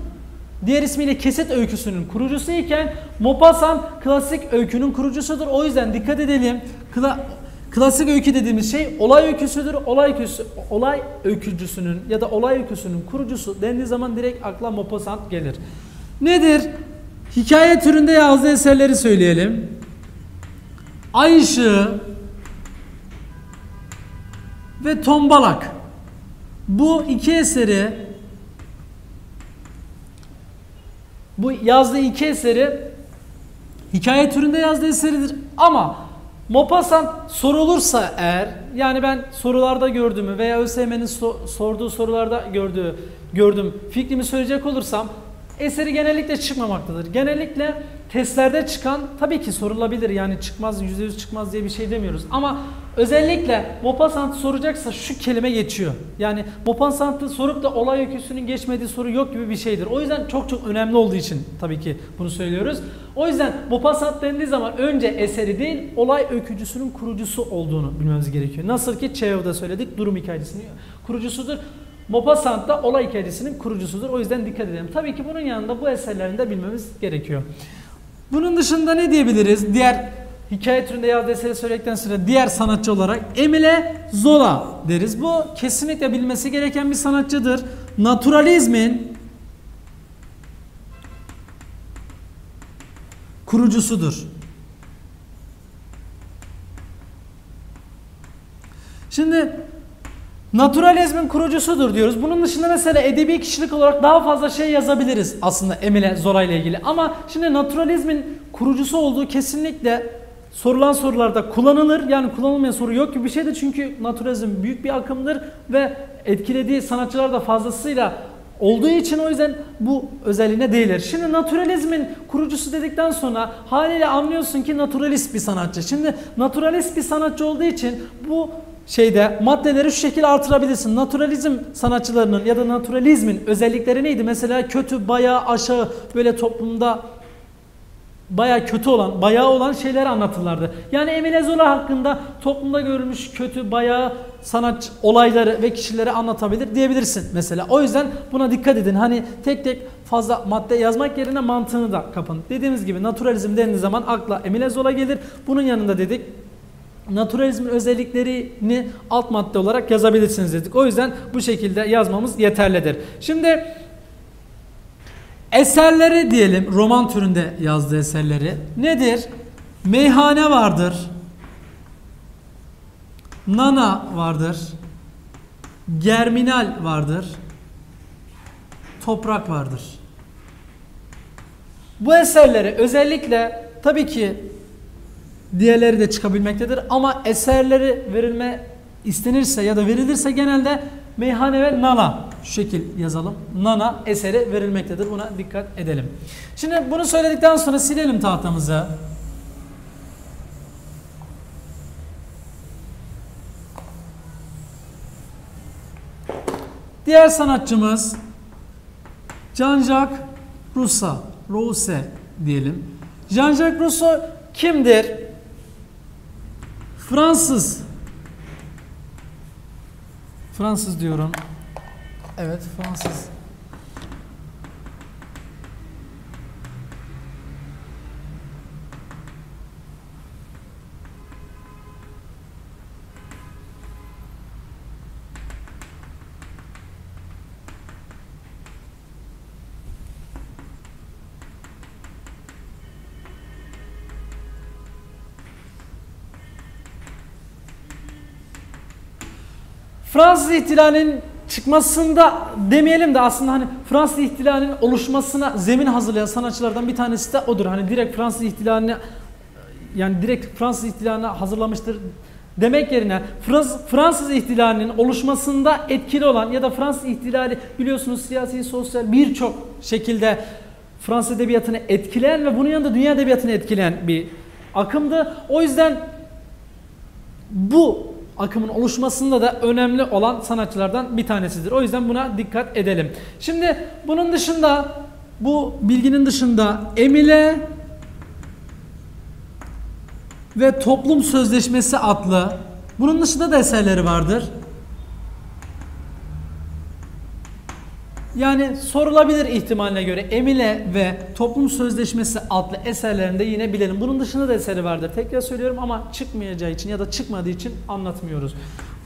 diğer ismiyle kesit öyküsünün kurucusu iken Maupassant klasik öykünün kurucusudur. O yüzden dikkat edelim. Kla klasik öykü dediğimiz şey olay öyküsüdür. Olay öyküsü, olay öykücüsünün ya da olay öyküsünün kurucusu dendiği zaman direkt akla Maupassant gelir. Nedir? Hikaye türünde yazdığı eserleri söyleyelim. Ay ışığı ve Tombalak. Bu iki eseri bu yazdığı iki eseri hikaye türünde yazdığı eseridir. Ama Maupassant sorulursa eğer yani ben sorularda gördüğümü veya ÖSYM'nin so sorduğu sorularda gördüğü gördüm fikrimi söyleyecek olursam eseri genellikle çıkmamaktadır. Genellikle testlerde çıkan tabii ki sorulabilir yani çıkmaz %100 çıkmaz diye bir şey demiyoruz. Ama özellikle Maupassant soracaksa şu kelime geçiyor. Yani Maupassant'ı sorup da olay öyküsünün geçmediği soru yok gibi bir şeydir. O yüzden çok çok önemli olduğu için tabii ki bunu söylüyoruz. O yüzden Maupassant dendiği zaman önce eseri değil olay öykücüsünün kurucusu olduğunu bilmemiz gerekiyor. Nasıl ki Çehov'da söyledik durum hikayesinin kurucusudur. Maupassant da olay hikayesinin kurucusudur. O yüzden dikkat edelim. Tabii ki bunun yanında bu eserlerini de bilmemiz gerekiyor. Bunun dışında ne diyebiliriz? Diğer hikaye türünde yazdığı eseri söyledikten sonra diğer sanatçı olarak Emile Zola deriz. Bu kesinlikle bilmesi gereken bir sanatçıdır. Naturalizmin kurucusudur. Şimdi Naturalizmin kurucusudur diyoruz. Bunun dışında mesela edebi kişilik olarak daha fazla şey yazabiliriz aslında Emile Zola ile ilgili. Ama şimdi naturalizmin kurucusu olduğu kesinlikle sorulan sorularda kullanılır. Yani kullanılmayan soru yok gibi bir şeydir. Çünkü naturalizm büyük bir akımdır ve etkilediği sanatçılar da fazlasıyla olduğu için o yüzden bu özelliğine değilir. Şimdi naturalizmin kurucusu dedikten sonra haliyle anlıyorsun ki naturalist bir sanatçı. Şimdi naturalist bir sanatçı olduğu için bu şeyde maddeleri şu şekilde artırabilirsin. Naturalizm sanatçılarının ya da naturalizmin özellikleri neydi? Mesela kötü, bayağı aşağı böyle toplumda baya kötü olan, bayağı olan şeyler anlatırlardı. Yani Emile Zola hakkında toplumda görülmüş kötü, bayağı sanat olayları ve kişileri anlatabilir diyebilirsin mesela. O yüzden buna dikkat edin. Hani tek tek fazla madde yazmak yerine mantığını da kapın. Dediğimiz gibi naturalizm dendiği zaman akla Emile Zola gelir. Bunun yanında dedik naturalizmin özelliklerini alt madde olarak yazabilirsiniz dedik. O yüzden bu şekilde yazmamız yeterlidir. Şimdi eserleri diyelim roman türünde yazdığı eserleri nedir? Meyhane vardır. Nana vardır. Germinal vardır. Toprak vardır. Bu eserleri özellikle tabii ki diğerleri de çıkabilmektedir. Ama eserleri verilme istenirse ya da verilirse genelde meyhane ve nana şu şekil yazalım. Nana eseri verilmektedir. Buna dikkat edelim. Şimdi bunu söyledikten sonra silelim tahtamızı. Diğer sanatçımız Jean-Jacques Rousseau. Rousseau diyelim. Jean-Jacques Rousseau kimdir? Fransız. Fransız diyorum. Evet Fransız. Fransız ihtilalinin çıkmasında demeyelim de aslında hani Fransız ihtilalinin oluşmasına zemin hazırlayan sanatçılardan bir tanesi de odur. Hani direkt Fransız ihtilalini yani direkt Fransız ihtilalini hazırlamıştır demek yerine Frans- Fransız ihtilalinin oluşmasında etkili olan ya da Fransız ihtilali biliyorsunuz siyasi, sosyal birçok şekilde Fransız edebiyatını etkileyen ve bunun yanında dünya edebiyatını etkileyen bir akımdı. O yüzden bu akımın oluşmasında da önemli olan sanatçılardan bir tanesidir. O yüzden buna dikkat edelim. Şimdi bunun dışında bu bilginin dışında Emile ve Toplum Sözleşmesi adlı bunun dışında da eserleri vardır. Yani sorulabilir ihtimaline göre Emile ve Toplum Sözleşmesi adlı eserlerinde yine bilelim. Bunun dışında da eseri vardır. Tekrar söylüyorum ama çıkmayacağı için ya da çıkmadığı için anlatmıyoruz.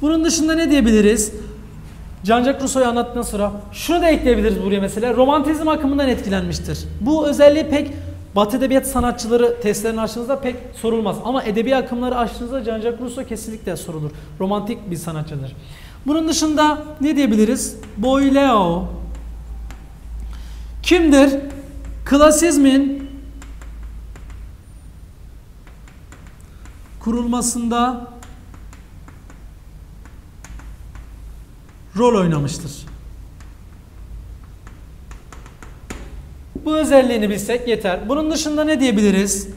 Bunun dışında ne diyebiliriz? Jean-Jacques Rousseau'yu anlattıktan sonra şunu da ekleyebiliriz buraya mesela. Romantizm akımından etkilenmiştir. Bu özelliği pek Batı edebiyat sanatçıları testlerini açtığınızda pek sorulmaz. Ama edebi akımları açtığınızda Jean-Jacques Rousseau kesinlikle sorulur. Romantik bir sanatçıdır. Bunun dışında ne diyebiliriz? Boileau kimdir? Klasizmin kurulmasında rol oynamıştır. Bu özelliğini bilsek yeter. Bunun dışında ne diyebiliriz?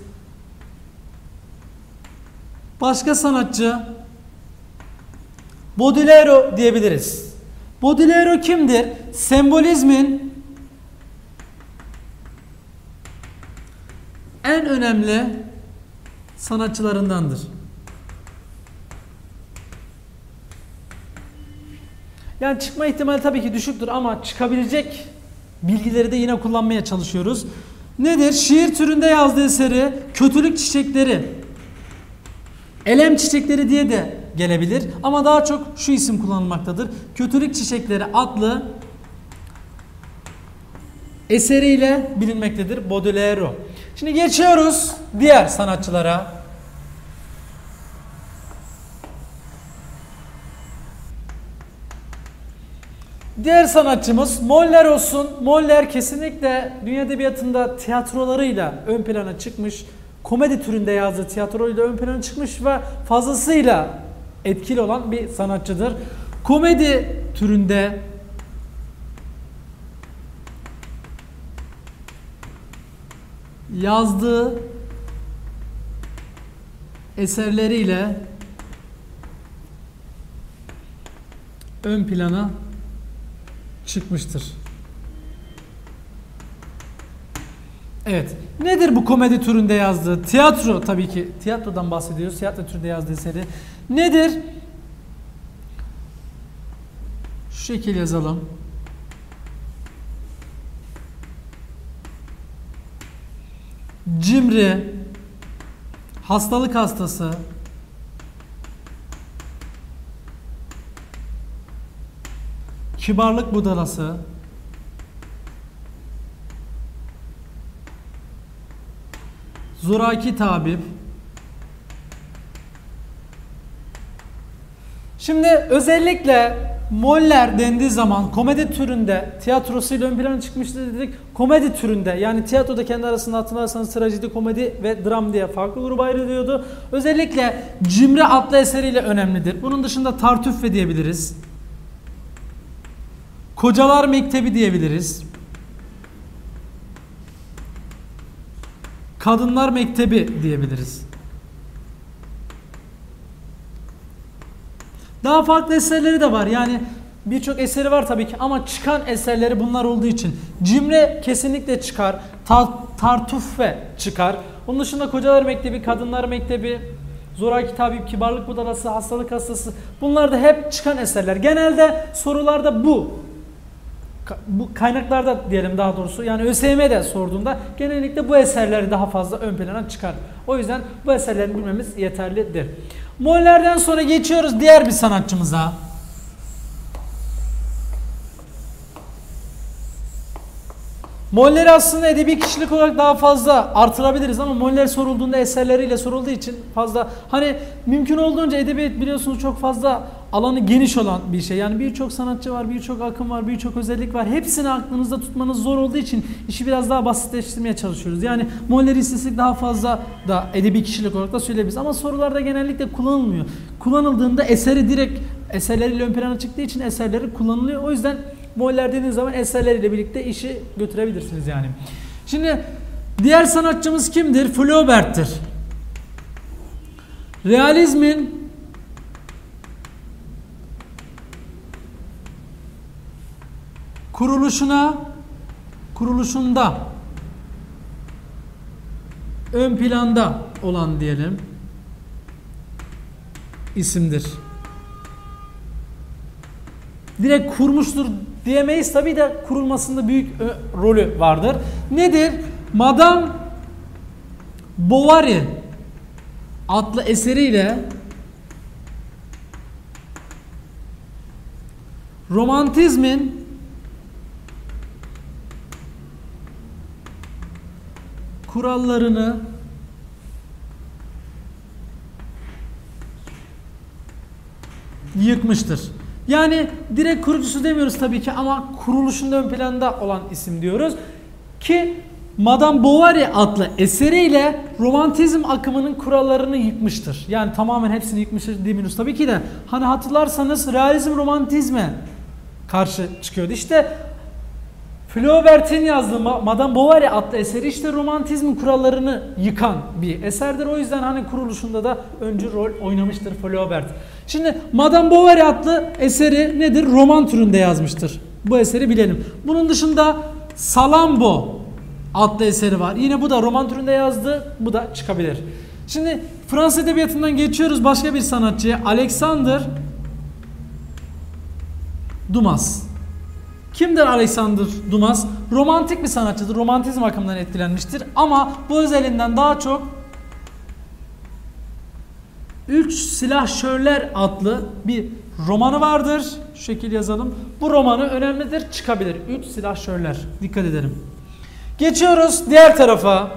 Başka sanatçı Baudelaire diyebiliriz. Baudelaire kimdir? Sembolizmin en önemli sanatçılarındandır. Yani çıkma ihtimali tabii ki düşüktür ama çıkabilecek bilgileri de yine kullanmaya çalışıyoruz. Nedir? Şiir türünde yazdığı eseri Kötülük Çiçekleri, Elem Çiçekleri diye de gelebilir ama daha çok şu isim kullanılmaktadır. Kötülük Çiçekleri adlı eseriyle bilinmektedir Baudelaire. Şimdi geçiyoruz diğer sanatçılara. Diğer sanatçımız Moller olsun. Moller kesinlikle dünya edebiyatında tiyatrolarıyla ön plana çıkmış. Komedi türünde yazdığı tiyatroyla ön plana çıkmış ve fazlasıyla etkili olan bir sanatçıdır. Komedi türünde yazdığı eserleriyle ön plana çıkmıştır. Evet. Nedir bu komedi türünde yazdığı? Tiyatro tabii ki. Tiyatrodan bahsediyoruz. Tiyatro türünde yazdığı eseri. Nedir? Şu şekil yazalım. Cimri, hastalık hastası, kibarlık budalası, zoraki tabip. Şimdi özellikle Moller dendiği zaman komedi türünde tiyatrosuyla ön plana çıkmıştı dedik. Komedi türünde yani tiyatroda kendi arasında hatırlarsanız trajedi, komedi ve dram diye farklı gruba ayrılıyordu. Özellikle Cimri adlı eseriyle önemlidir. Bunun dışında Tartüffe diyebiliriz. Kocalar Mektebi diyebiliriz. Kadınlar Mektebi diyebiliriz. Daha farklı eserleri de var. Yani birçok eseri var tabii ki ama çıkan eserleri bunlar olduğu için. Cimre kesinlikle çıkar. Ta tartuffe çıkar. Onun dışında Kocalar Mektebi, Kadınlar Mektebi, Zoraki Tabip, Kibarlık Budalası, Hastalık Hastası bunlar da hep çıkan eserler. Genelde sorularda bu bu kaynaklarda diyelim daha doğrusu yani ÖSYM de sorduğunda genellikle bu eserleri daha fazla ön plana çıkar. O yüzden bu eserleri bilmemiz yeterlidir. Moller'den sonra geçiyoruz diğer bir sanatçımıza. Molleri aslında edebi kişilik olarak daha fazla artırabiliriz ama Moller sorulduğunda eserleriyle sorulduğu için fazla hani mümkün olduğunca edebiyat biliyorsunuz çok fazla alanı geniş olan bir şey. Yani birçok sanatçı var, birçok akım var, birçok özellik var. Hepsini aklınızda tutmanız zor olduğu için işi biraz daha basitleştirmeye çalışıyoruz. Yani Moller'i istesek daha fazla da edebi kişilik olarak da söyleyebiliriz. Ama sorularda genellikle kullanılmıyor. Kullanıldığında eseri direkt eserleriyle ön plana çıktığı için eserleri kullanılıyor. O yüzden Moller dediğiniz zaman eserleriyle birlikte işi götürebilirsiniz yani. Şimdi diğer sanatçımız kimdir? Flaubert'tir. Realizmin kuruluşuna kuruluşunda ön planda olan diyelim isimdir. Direkt kurmuştur diyemeyiz tabi de kurulmasında büyük rolü vardır. Nedir? Madame Bovary adlı eseriyle romantizmin kurallarını yıkmıştır. Yani direkt kurucusu demiyoruz tabii ki ama kuruluşunda ön planda olan isim diyoruz. Ki Madame Bovary adlı eseriyle romantizm akımının kurallarını yıkmıştır. Yani tamamen hepsini yıkmıştır demiyoruz tabii ki de. Hani hatırlarsanız realizm romantizme karşı çıkıyordu. İşte Flaubert'in yazdığı Madame Bovary adlı eseri işte romantizmin kurallarını yıkan bir eserdir. O yüzden hani kuruluşunda da öncü rol oynamıştır Flaubert. Şimdi Madame Bovary adlı eseri nedir? Roman türünde yazmıştır. Bu eseri bilelim. Bunun dışında Salambo adlı eseri var. Yine bu da roman türünde yazdı. Bu da çıkabilir. Şimdi Fransız edebiyatından geçiyoruz başka bir sanatçıya. Alexander Dumas. Kimdir Alexander Dumas? Romantik bir sanatçıdır. Romantizm akımından etkilenmiştir. Ama bu özelinden daha çok Üç Silahşörler adlı bir romanı vardır. Şu şekil yazalım. Bu romanı önemlidir. Çıkabilir. Üç Silahşörler. Dikkat edelim. Geçiyoruz diğer tarafa.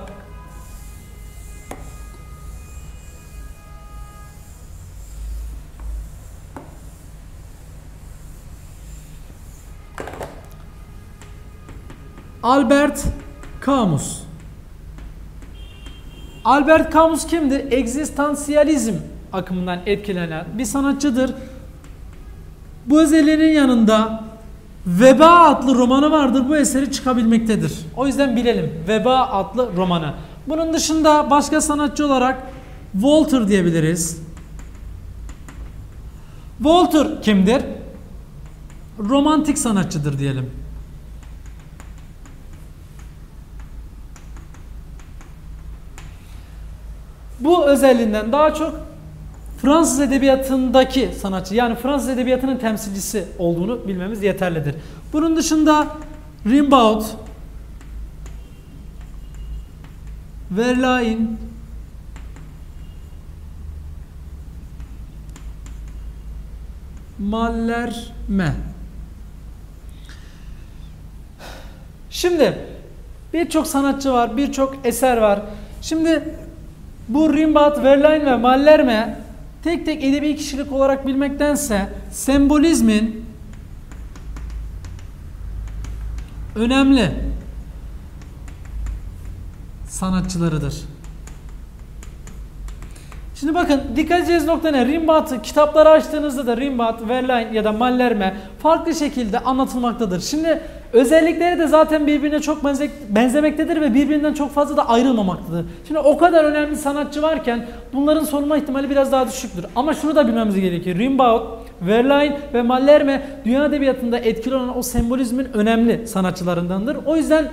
Albert Camus. Albert Camus kimdir? Egzistansiyalizm akımından etkilenen bir sanatçıdır. Bu özelliğinin yanında Veba adlı romanı vardır. Bu eseri çıkabilmektedir. O yüzden bilelim. Veba adlı romanı. Bunun dışında başka sanatçı olarak Walter diyebiliriz. Walter kimdir? Romantik sanatçıdır diyelim. Bu özelliğinden daha çok Fransız edebiyatındaki sanatçı yani Fransız edebiyatının temsilcisi olduğunu bilmemiz yeterlidir. Bunun dışında Rimbaud, Verlaine, Mallarme. Şimdi birçok sanatçı var, birçok eser var. Şimdi bu Rimbaud, Verlaine ve Mallarme tek tek edebi kişilik olarak bilmektense sembolizmin önemli sanatçılarıdır. Şimdi bakın dikkat edeceğiniz nokta ne? Rimbaud'u kitapları açtığınızda da Rimbaud, Verlaine ya da Mallarme farklı şekilde anlatılmaktadır. Şimdi özellikleri de zaten birbirine çok benze benzemektedir ve birbirinden çok fazla da ayrılmamaktadır. Şimdi o kadar önemli sanatçı varken bunların sorulma ihtimali biraz daha düşüktür. Ama şunu da bilmemiz gerekir. Rimbaud, Verlaine ve Mallarme dünya edebiyatında etkili olan o sembolizmin önemli sanatçılarındandır. O yüzden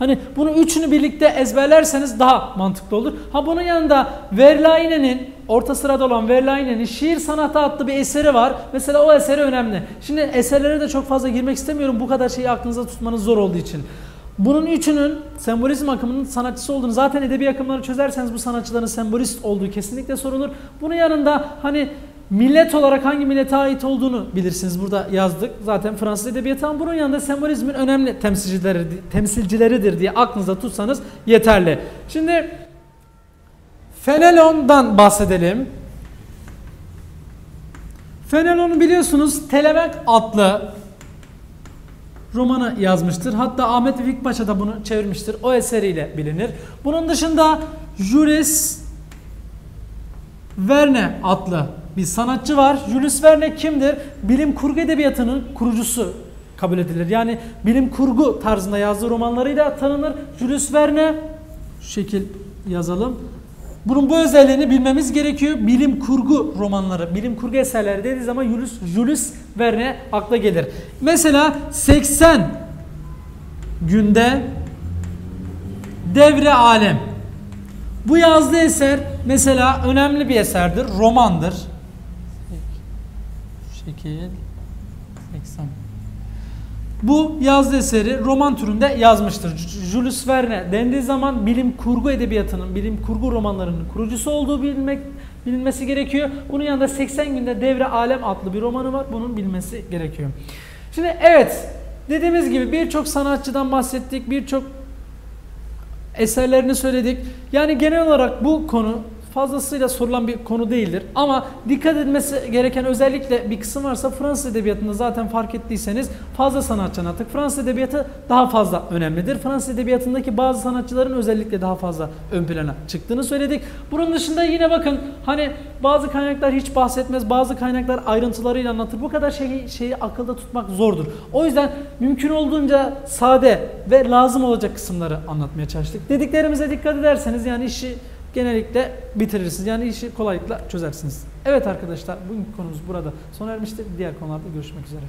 Hani bunu üçünü birlikte ezberlerseniz daha mantıklı olur. Ha bunun yanında Verlaine'nin orta sırada olan Verlaine'nin şiir sanatı adlı bir eseri var. Mesela o eseri önemli. Şimdi eserlere de çok fazla girmek istemiyorum. Bu kadar şeyi aklınızda tutmanız zor olduğu için. Bunun üçünün sembolizm akımının sanatçısı olduğunu zaten edebi akımları çözerseniz bu sanatçıların sembolist olduğu kesinlikle sorulur. Bunun yanında hani millet olarak hangi millete ait olduğunu bilirsiniz. Burada yazdık. Zaten Fransız edebiyatı ama bunun yanında sembolizmin önemli temsilcileri, temsilcileridir diye aklınızda tutsanız yeterli. Şimdi Fenelon'dan bahsedelim. Fenelon'u biliyorsunuz Telemek adlı romanı yazmıştır. Hatta Ahmet Vefik Paşa da bunu çevirmiştir. O eseriyle bilinir. Bunun dışında Jules Verne adlı bir sanatçı var. Jules Verne kimdir? Bilim kurgu edebiyatının kurucusu kabul edilir. Yani bilim kurgu tarzında yazdığı romanlarıyla tanınır. Jules Verne şu şekil yazalım. Bunun bu özelliğini bilmemiz gerekiyor. Bilim kurgu romanları, bilim kurgu eserleri dediği zaman Jules, Jules Verne akla gelir. Mesela 80 günde devre alem. Bu yazdığı eser mesela önemli bir eserdir, romandır. Şekil 80. Bu yazdığı eseri roman türünde yazmıştır. Jules Verne dendiği zaman bilim kurgu edebiyatının, bilim kurgu romanlarının kurucusu olduğu bilmek bilinmesi gerekiyor. Bunun yanında 80 günde Devre Alem adlı bir romanı var. Bunun bilmesi gerekiyor. Şimdi evet dediğimiz gibi birçok sanatçıdan bahsettik. Birçok eserlerini söyledik. Yani genel olarak bu konu fazlasıyla sorulan bir konu değildir. Ama dikkat edilmesi gereken özellikle bir kısım varsa Fransız edebiyatında zaten fark ettiyseniz fazla sanatçı anlattık. Fransız edebiyatı daha fazla önemlidir. Fransız edebiyatındaki bazı sanatçıların özellikle daha fazla ön plana çıktığını söyledik. Bunun dışında yine bakın hani bazı kaynaklar hiç bahsetmez, bazı kaynaklar ayrıntılarıyla anlatır. Bu kadar şeyi, şeyi akılda tutmak zordur. O yüzden mümkün olduğunca sade ve lazım olacak kısımları anlatmaya çalıştık. Dediklerimize dikkat ederseniz yani işi genellikle bitirirsiniz. Yani işi kolaylıkla çözersiniz. Evet arkadaşlar bugünkü konumuz burada sona ermiştir. Diğer konularda görüşmek üzere.